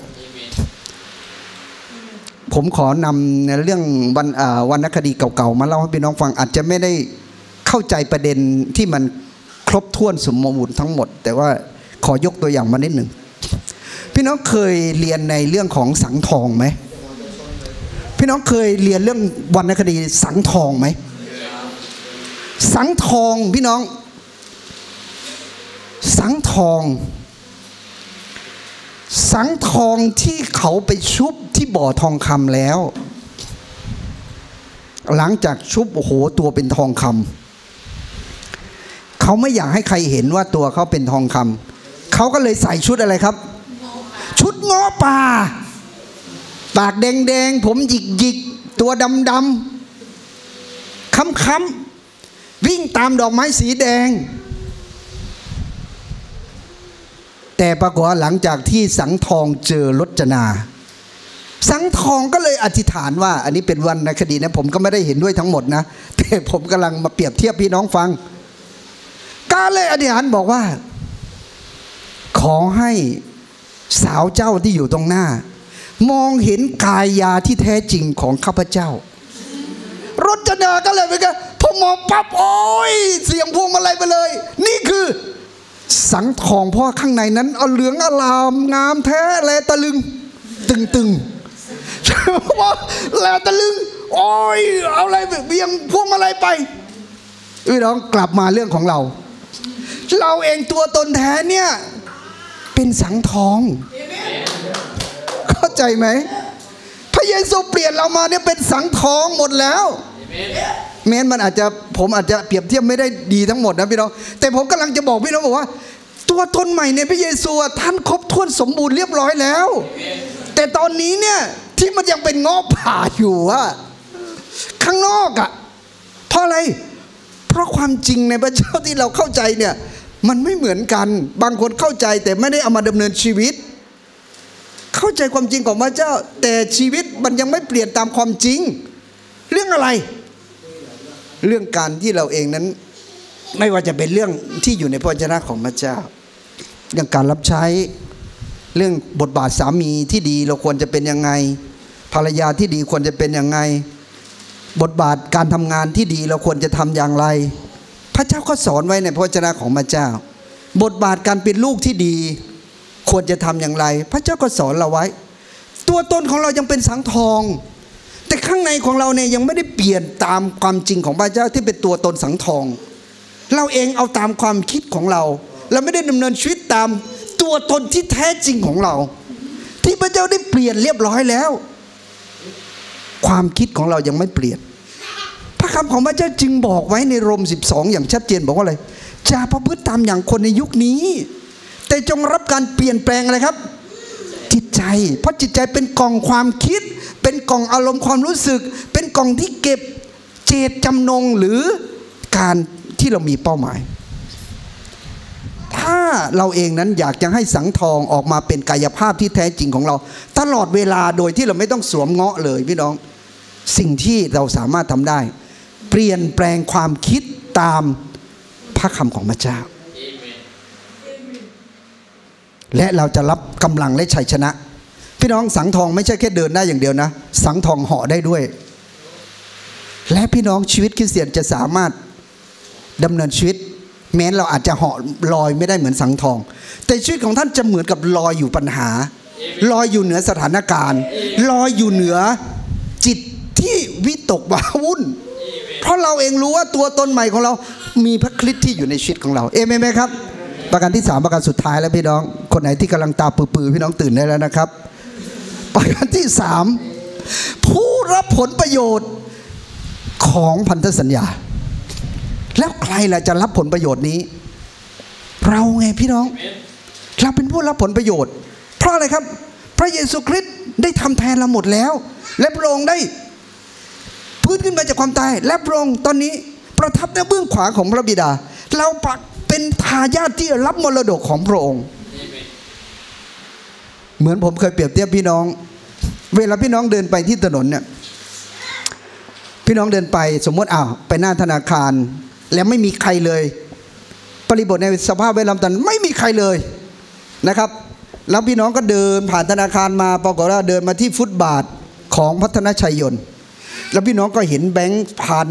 [SPEAKER 1] ผมขอนำเรื่องวันวรรณคดีเก่าๆมาเล่าให้พี่น้องฟังอาจจะไม่ได้เข้าใจประเด็นที่มัน ครบถ้วนสมบูรณ์ทั้งหมด แต่ว่าขอยกตัวอย่างมานิดหนึ่งพี่น้องเคยเรียนในเรื่องของสังทองไหมพี่น้องเคยเรียนเรื่องวรรณคดีสังทองไหมสังทองพี่น้อง สังทอง สังทองที่เขาไปชุบที่บ่อทองคำแล้ว หลังจากชุบโอ้โหตัวเป็นทองคำ เขาไม่อยากให้ใครเห็นว่าตัวเขาเป็นทองคำเขาก็เลยใส่ชุดอะไรครับ ชุดง้อป่า ปากแดงๆ ผมหยิกหยิกตัวดำดำค้ำค้ำวิ่งตามดอกไม้สีแดง แต่ปรากฏหลังจากที่สังทองเจอรจนาสังทองก็เลยอธิษฐานว่า อันนี้เป็นวันในคดีนะผมก็ไม่ได้เห็นด้วยทั้งหมดนะ แต่ผมกำลังมาเปรียบเทียบพี่น้องฟัง ก็เลยอธิษฐานบอกว่า ขอให้สาวเจ้าที่อยู่ตรงหน้า มองเห็นกายยาที่แท้จริงของข้าพเจ้ารจนาก็เลยไปกันพอมองปั๊บโอ้ยเสียงพวงมาลัยไปเลย นี่คือ สังทองพราะข้างในนั้นเอาเหลืองอลามงามแท้แลตะลึง ตึงตึงว่าแลตะลึง โอ้ยเอาอะไรเบียงพวงมาลัยไปพี่น้องกลับมาเรื่องของเรา เราเองตัวตนแท้เนี่ยเป็นสังทอง เข้าใจไหม พระเยซูเปลี่ยนเรามาเนี่ยเป็นสังทองหมดแล้วแม้นมันอาจจะผมอาจจะเปรียบเทียบไม่ได้ดีทั้งหมดนะพี่น้อง แต่ผมกำลังจะบอกพี่น้องบอกว่า ตัวตนใหม่ในพระเยซูท่านครบถ้วนสมบูรณ์เรียบร้อยแล้ว แต่ตอนนี้เนี่ยที่มันยังเป็นงอผ่าอยู่อะข้างนอกอะเพราะอะไร เพราะความจริงในพระเจ้าที่เราเข้าใจเนี่ย มันไม่เหมือนกัน บางคนเข้าใจแต่ไม่ได้เอามาดำเนินชีวิต เข้าใจความจริงของพระเจ้า แต่ชีวิตมันยังไม่เปลี่ยนตามความจริง เรื่องอะไร เรื่องการที่เราเองนั้น ไม่ว่าจะเป็นเรื่องที่อยู่ในพระวจนะของพระเจ้า เรื่องการรับใช้เรื่องบทบาทสามีที่ดีเราควรจะเป็นยังไง ภรรยาที่ดีควรจะเป็นยังไง บทบาทการทำงานที่ดีเราควรจะทำอย่างไร พระเจ้าก็สอนไว้ในพระวจนะของพระเจ้า บทบาทการเป็นลูกที่ดี ควรจะทำอย่างไร พระเจ้าก็สอนเราไว้ ตัวตนของเรายังเป็นสังทอง แต่ข้างในของเราเนี่ยยังไม่ได้เปลี่ยนตามความจริงของพระเจ้าที่เป็นตัวตนสังทอง เราเองเอาตามความคิดของเรา เราไม่ได้ดำเนินชีวิตตามตัวตนที่แท้จริงของเรา ที่พระเจ้าได้เปลี่ยนเรียบร้อยแล้ว ความคิดของเรายังไม่เปลี่ยน ระคำของพระเจ้าจึงบอกไว้ในโรม 12 อย่างชัดเจนบอกว่าอะไรจะประพฤติตามอย่างคนในยุคนี้ แต่จงรับการเปลี่ยนแปลงอะไรครับ จิตใจ เพราะจิตใจเป็นกล่องความคิด เป็นกล่องอารมณ์ความรู้สึก เป็นกล่องที่เก็บเจตจำนงหรือการที่เรามีเป้าหมาย ถ้าเราเองนั้นอยากจะให้สังทองออกมาเป็นกายภาพที่แท้จริงของเรา ตลอดเวลาโดยที่เราไม่ต้องสวมเงาะเลยพี่น้อง สิ่งที่เราสามารถทำได้ ปลี่ยนแปลงความคิดตามพระคำของพระเจ้า และเราจะรับกำลังและชัยชนะ พี่น้องสังทองไม่ใช่แค่เดินได้อย่างเดียวนะ สังทองเหาะได้ด้วย และพี่น้องชีวิตคริสเตียนจะสามารถดำเนินชีวิต แม้เราอาจจะเหาะลอยไม่ได้เหมือนสังทอง แต่ชีวิตของท่านจะเหมือนกับลอยอยู่ปัญหาลอยอยู่เหนือสถานการณ์ลอยอยู่เหนือจิตที่วิตกว้าวุ่น เพราะเราเองรู้ว่าตัวตนใหม่ของเรา มีพระคริสต์ที่อยู่ในชีวิตของเรา เอเมนไหมครับ ประการที่สามประการสุดท้ายแล้วพี่น้อง คนไหนที่กำลังตาปือๆพี่น้องตื่นได้แล้วนะครับ ประการที่สามผู้รับผลประโยชน์ของพันธสัญญา แล้วใครล่ะจะรับผลประโยชน์นี้ เราไงพี่น้องเราเป็นผู้รับผลประโยชน์ เพราะอะไรครับ พระเยซูคริสต์ได้ทำแทนเราหมดแล้ว และพระองค์ได้ พื้นขึ้นมาจากความตาย และพระองค์ตอนนี้ประทับในเบื้องขวาของพระบิดา เราปักเป็นทายาทที่รับมรดกของพระองค์ เหมือนผมเคยเปรียบเทียบพี่น้อง เวลาพี่น้องเดินไปที่ถนนเนี่ยพี่น้องเดินไปสมมติอ้าวไปหน้าธนาคาร แล้วไม่มีใครเลย ปริบทในสภาพแวดล้อมตอนนั้นไม่มีใครเลยนะครับ แล้วพี่น้องก็เดินผ่านธนาคารมาปรากฏว่าเดินมาที่ฟุตบาทของพัฒนาชัยยนต์ แล้วพี่น้องก็เห็นแบงค์พัน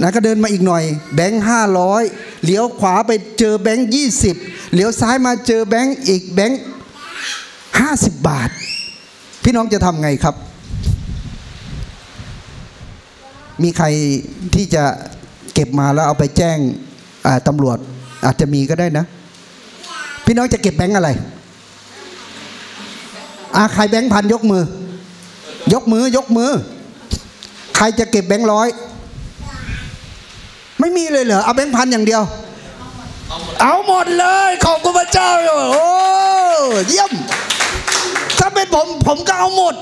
[SPEAKER 1] นะก็เดินมาอีกหน่อย แบงค์ห้าร้อยเลี้ยวขวาไปเจอแบงค์ยี่สิบเลี้ยวซ้ายมาเจอแบงค์อีกแบงค์ห้าสิบบาท พี่น้องจะทำไงครับ มีใครที่จะเก็บมาแล้วเอาไปแจ้งตำรวจอาจจะมีก็ได้นะ พี่น้องจะเก็บแบงค์อะไรอาใครแบงค์พันยกมือ ยกมือยกมือ ใครจะเก็บแบงค์ร้อยไม่มีเลยเหรอเอาแบงค์พันอย่างเดียว เอาหมดเลยขอบคุณพระเจ้าโอ้เยี่ยม ถ้าเป็นผมผมก็เอาหมด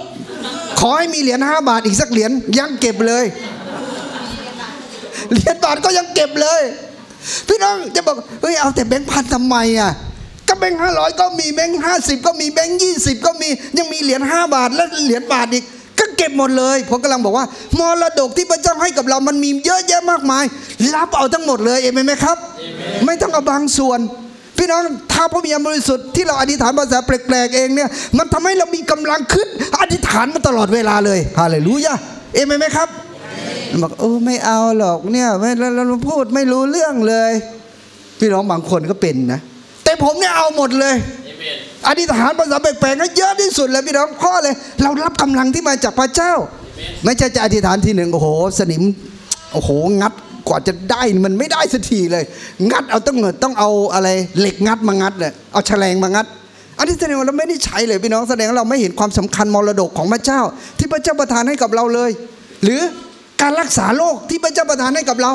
[SPEAKER 1] ขอให้มีเหรียญห้าบาทอีกสักเหรียญยังเก็บเลยเหรียญบาทก็ยังเก็บเลย พี่น้องจะบอกเฮ้ยเอาแต่แบงค์พันทำไมอะก็แบงค์ห้าร้อยก็มีแบงค์ห้าสิบก็มีแบงค์ยี่สิบก็มียังมีเหรียญห้าบาทและเหรียญบาทอีก เก็บหมดเลยผมกำลังบอกว่ามรดกที่พระเจ้าให้กับเรามันมีเยอะแยะมากมาย รับเอาทั้งหมดเลยเอเมนไหมครับ ไม่ต้องเอาบางส่วน พี่น้องถ้าพระวิญญาณบริสุทธิ์ที่เราอธิษฐานภาษาแปลกๆเองเนี่ยมันทำให้เรามีกำลังขึ้น อธิษฐานมาตลอดเวลาเลยฮาเลลูยาเอเมนไหมครับบอกโอ้ไม่เอาหรอกเนี่ยไม่เราเราพูดไม่รู้เรื่องเลย พี่น้องบางคนก็เป็นนะ แต่ผมเนี่ยเอาหมดเลย
[SPEAKER 2] เอเมน
[SPEAKER 1] อธิษฐานภาษาแปลกๆก็เยอะที่สุดเลยพี่น้องเพราะอะไรเรารับกำลังที่มาจากพระเจ้า ไม่ใช่จะอธิษฐานทีหนึ่งโอ้โห สนิมโอ้โหงัดกว่าจะได้มันไม่ได้สักทีเลย งัดเอาต้องเงินต้องเอาอะไรเหล็กงัดมางัดเลยเอาแฉลงมางัดอันนี้แสดงว่าเราไม่ได้ใช้เลยพี่น้องแสดงว่าเราไม่เห็นความสำคัญมรดกของพระเจ้า ที่พระเจ้าประทานให้กับเราเลย หรือการรักษาโรคที่พระเจ้าประทานให้กับเรา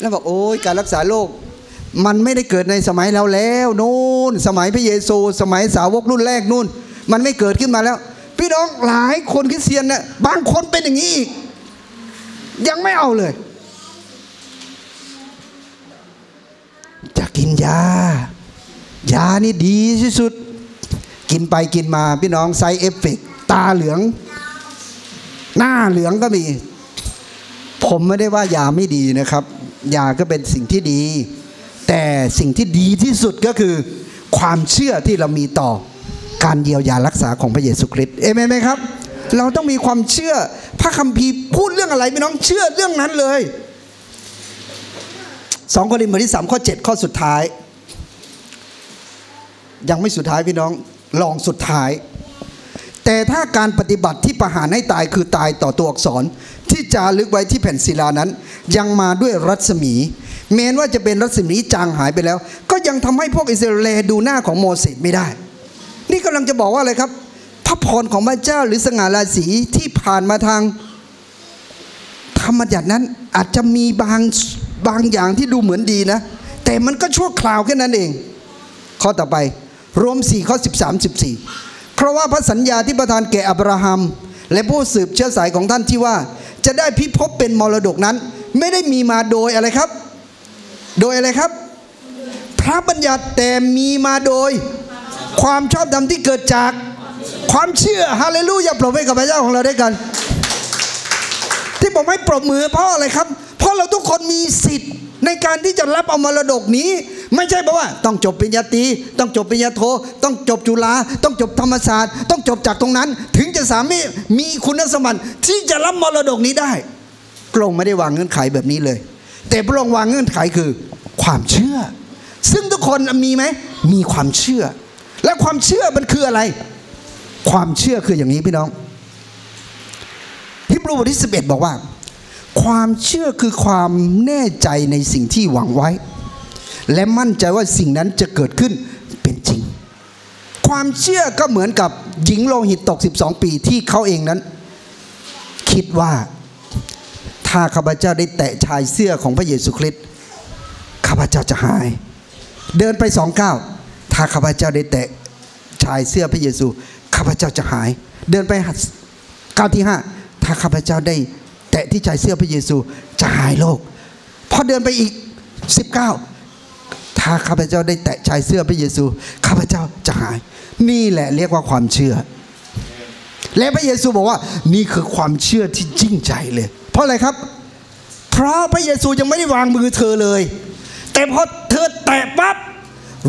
[SPEAKER 1] แล้วบอกโอ้ยการรักษาโรค มันไม่ได้เกิดในสมัยเราแล้วนู่นสมัยพระเยซู สมัยสาวกรุ่นแรกนู่น มันไม่เกิดขึ้นมาแล้ว พี่น้องหลายคนคริสเตียนเนี่ยบางคนเป็นอย่างนี้อีก ยังไม่เอาเลย จะกินยายานี่ดีที่สุด กินไปกินมาพี่น้องไซเอฟเฟกตาเหลือง หน้าเหลืองก็มี ผมไม่ได้ว่ายาไม่ดีนะครับ ยาก็เป็นสิ่งที่ดี แต่สิ่งที่ดีที่สุดก็คือ ความเชื่อที่เรามีต่อการเยียวยารักษาของพระเยซูคริสต์เอเมนไหมครับ เราต้องมีความเชื่อพระคัมภีร์พูดเรื่องอะไรพี่น้องเชื่อเรื่องนั้นเลยสองครินธ์บทที่สามข้อเจ็ดข้อสุดท้าย ยังไม่สุดท้ายพี่น้องลองสุดท้าย แต่ถ้าการปฏิบัติที่ประหารให้ตายคือตายต่อตัวอักษร ที่จารึกไว้ที่แผ่นศิลานั้น ยังมาด้วยรัศมี แม้ว่าจะเป็นรัศมีจางหายไปแล้ว ก็ยังทำให้พวกอิสราเอลดูหน้าของโมเสสไม่ได้ นี่กำลังจะบอกว่าอะไรครับ พระพรของพระเจ้าหรือสง่าราศีที่ผ่านมาทางธรรมบัญญัตินั้นอาจจะมีบางบางอย่างที่ดูเหมือนดีนะ แต่มันก็ชั่วคราวแค่นั้นเอง ข้อต่อไปรวม4ข้อ 13 14 เพราะว่าพระสัญญาที่ประทานแก่อับราฮัม และผู้สืบเชื้อสายของท่านที่ว่า จะได้พิภพเป็นมรดกนั้น ไม่ได้มีมาโดยอะไรครับ โดยอะไรครับ พระบัญญัติแต่มีมาโดย ความชอบธรรมที่เกิดจากความเชื่อฮาเลลูยาปรบให้กับพระเจ้าของเราด้วยกัน ที่ผมให้ปรบมือเพราะอะไรครับ เพราะเราทุกคนมีสิทธิ์ในการที่จะรับเอามรดกนี้ ไม่ใช่เพราะว่าต้องจบปริญญาตรีต้องจบปริญญาโท ต้องจบจุฬาต้องจบธรรมศาสตร์ ต้องจบจากตรงนั้น ถึงจะสามารถมีคุณสมบัติที่จะรับมรดกนี้ได้พระองไม่ได้วางเงื่อนไขแบบนี้เลย แต่พระองค์วางเงื่อนไขคือความเชื่อ ซึ่งทุกคนมีไหมมีความเชื่อ และความเชื่อมันคืออะไร ความเชื่อคืออย่างนี้พี่น้องฮิบรูบทที่11 บอกว่า ความเชื่อคือความแน่ใจในสิ่งที่หวังไว้ และมั่นใจว่าสิ่งนั้นจะเกิดขึ้นเป็นจริง ความเชื่อก็เหมือนกับหญิงโลหิตตก 12 ปีที่เขาเองนั้น คิดว่า ถ้าข้าพเจ้าได้แตะชายเสื้อของพระเยซูคริสต์ข้าพเจ้าจะหาย เดินไปสองก้าวถ้าข้าพเจ้าได้แตะชายเสื้อพระเยซูข้าพเจ้าจะหาย เดินไปก้าวที่ห้าถ้าข้าพเจ้าได้แตะที่ชายเสื้อพระเยซูจะหายโรคพอเดินไปอีกสิบเก้าถ้าข้าพเจ้าได้แตะชายเสื้อพระเยซูข้าพเจ้าจะหาย นี่แหละเรียกว่าความเชื่อ และพระเยซูบอกว่านี่คือความเชื่อที่ยิ่งใหญ่เลย เพราะอะไรครับ เพราะพระเยซูยังไม่ได้วางมือเธอเลย แต่พอเธอแตะปั๊บ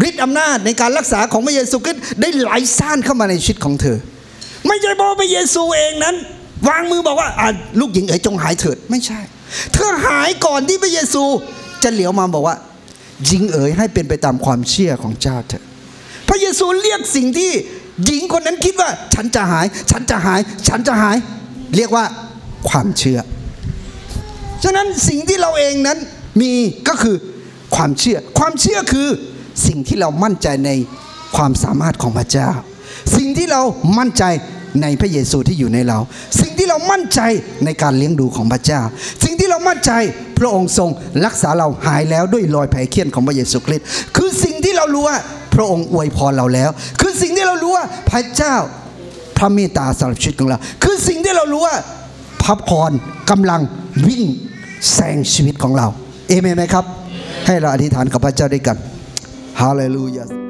[SPEAKER 1] ฤทธิ์อำนาจในการรักษาของพระเยซูคริสต์ได้ไหลซ่านเข้ามาในชีวิตของเธอ ไม่ใช่เพราะพระเยซูเองนั้น วางมือบอกว่าลูกหญิงเอ๋ยจงหายเถิดไม่ใช่ เธอหายก่อนที่พระเยซูจะเหลียวมาบอกว่าหญิงเอ๋ยให้เป็นไปตามความเชื่อของเจ้าเถอะพระเยซูเรียกสิ่งที่หญิงคนนั้นคิดว่า ฉันจะหาย ฉันจะหาย ฉันจะหาย เรียกว่าความเชื่อะนั้นสิ่งที่เราเองนั้นมีก็คือความเชื่อ ความเชื่อคือสิ่งที่เรามั่นใจในความสามารถของพระเจ้า สิ่งที่เรามั่นใจในพระเยซูที่อยู่ในเรา สิ่งที่เรามั่นใจในการเลี้ยงดูของพระเจ้า สิ่งที่เรามั่นใจพระองค์ทรงรักษาเราหายแล้วด้วยรอยแผลเคี้ยนของพระเยซูคริสต์คือสิ่งที่เรารู้ว่าพระองค์อวยพรเราแล้ว คือสิ่งที่เรารู้ว่าพระเจ้าพระเมตตาสำหรับชีวิตของเรา คือสิ่งที่เรารู้ว่าพระพรกำลังวิ่ง แซงชีวิตของเราเอเมนไหมครับ ให้เราอธิษฐานกับพระเจ้าด้วยกันฮาเลลูยา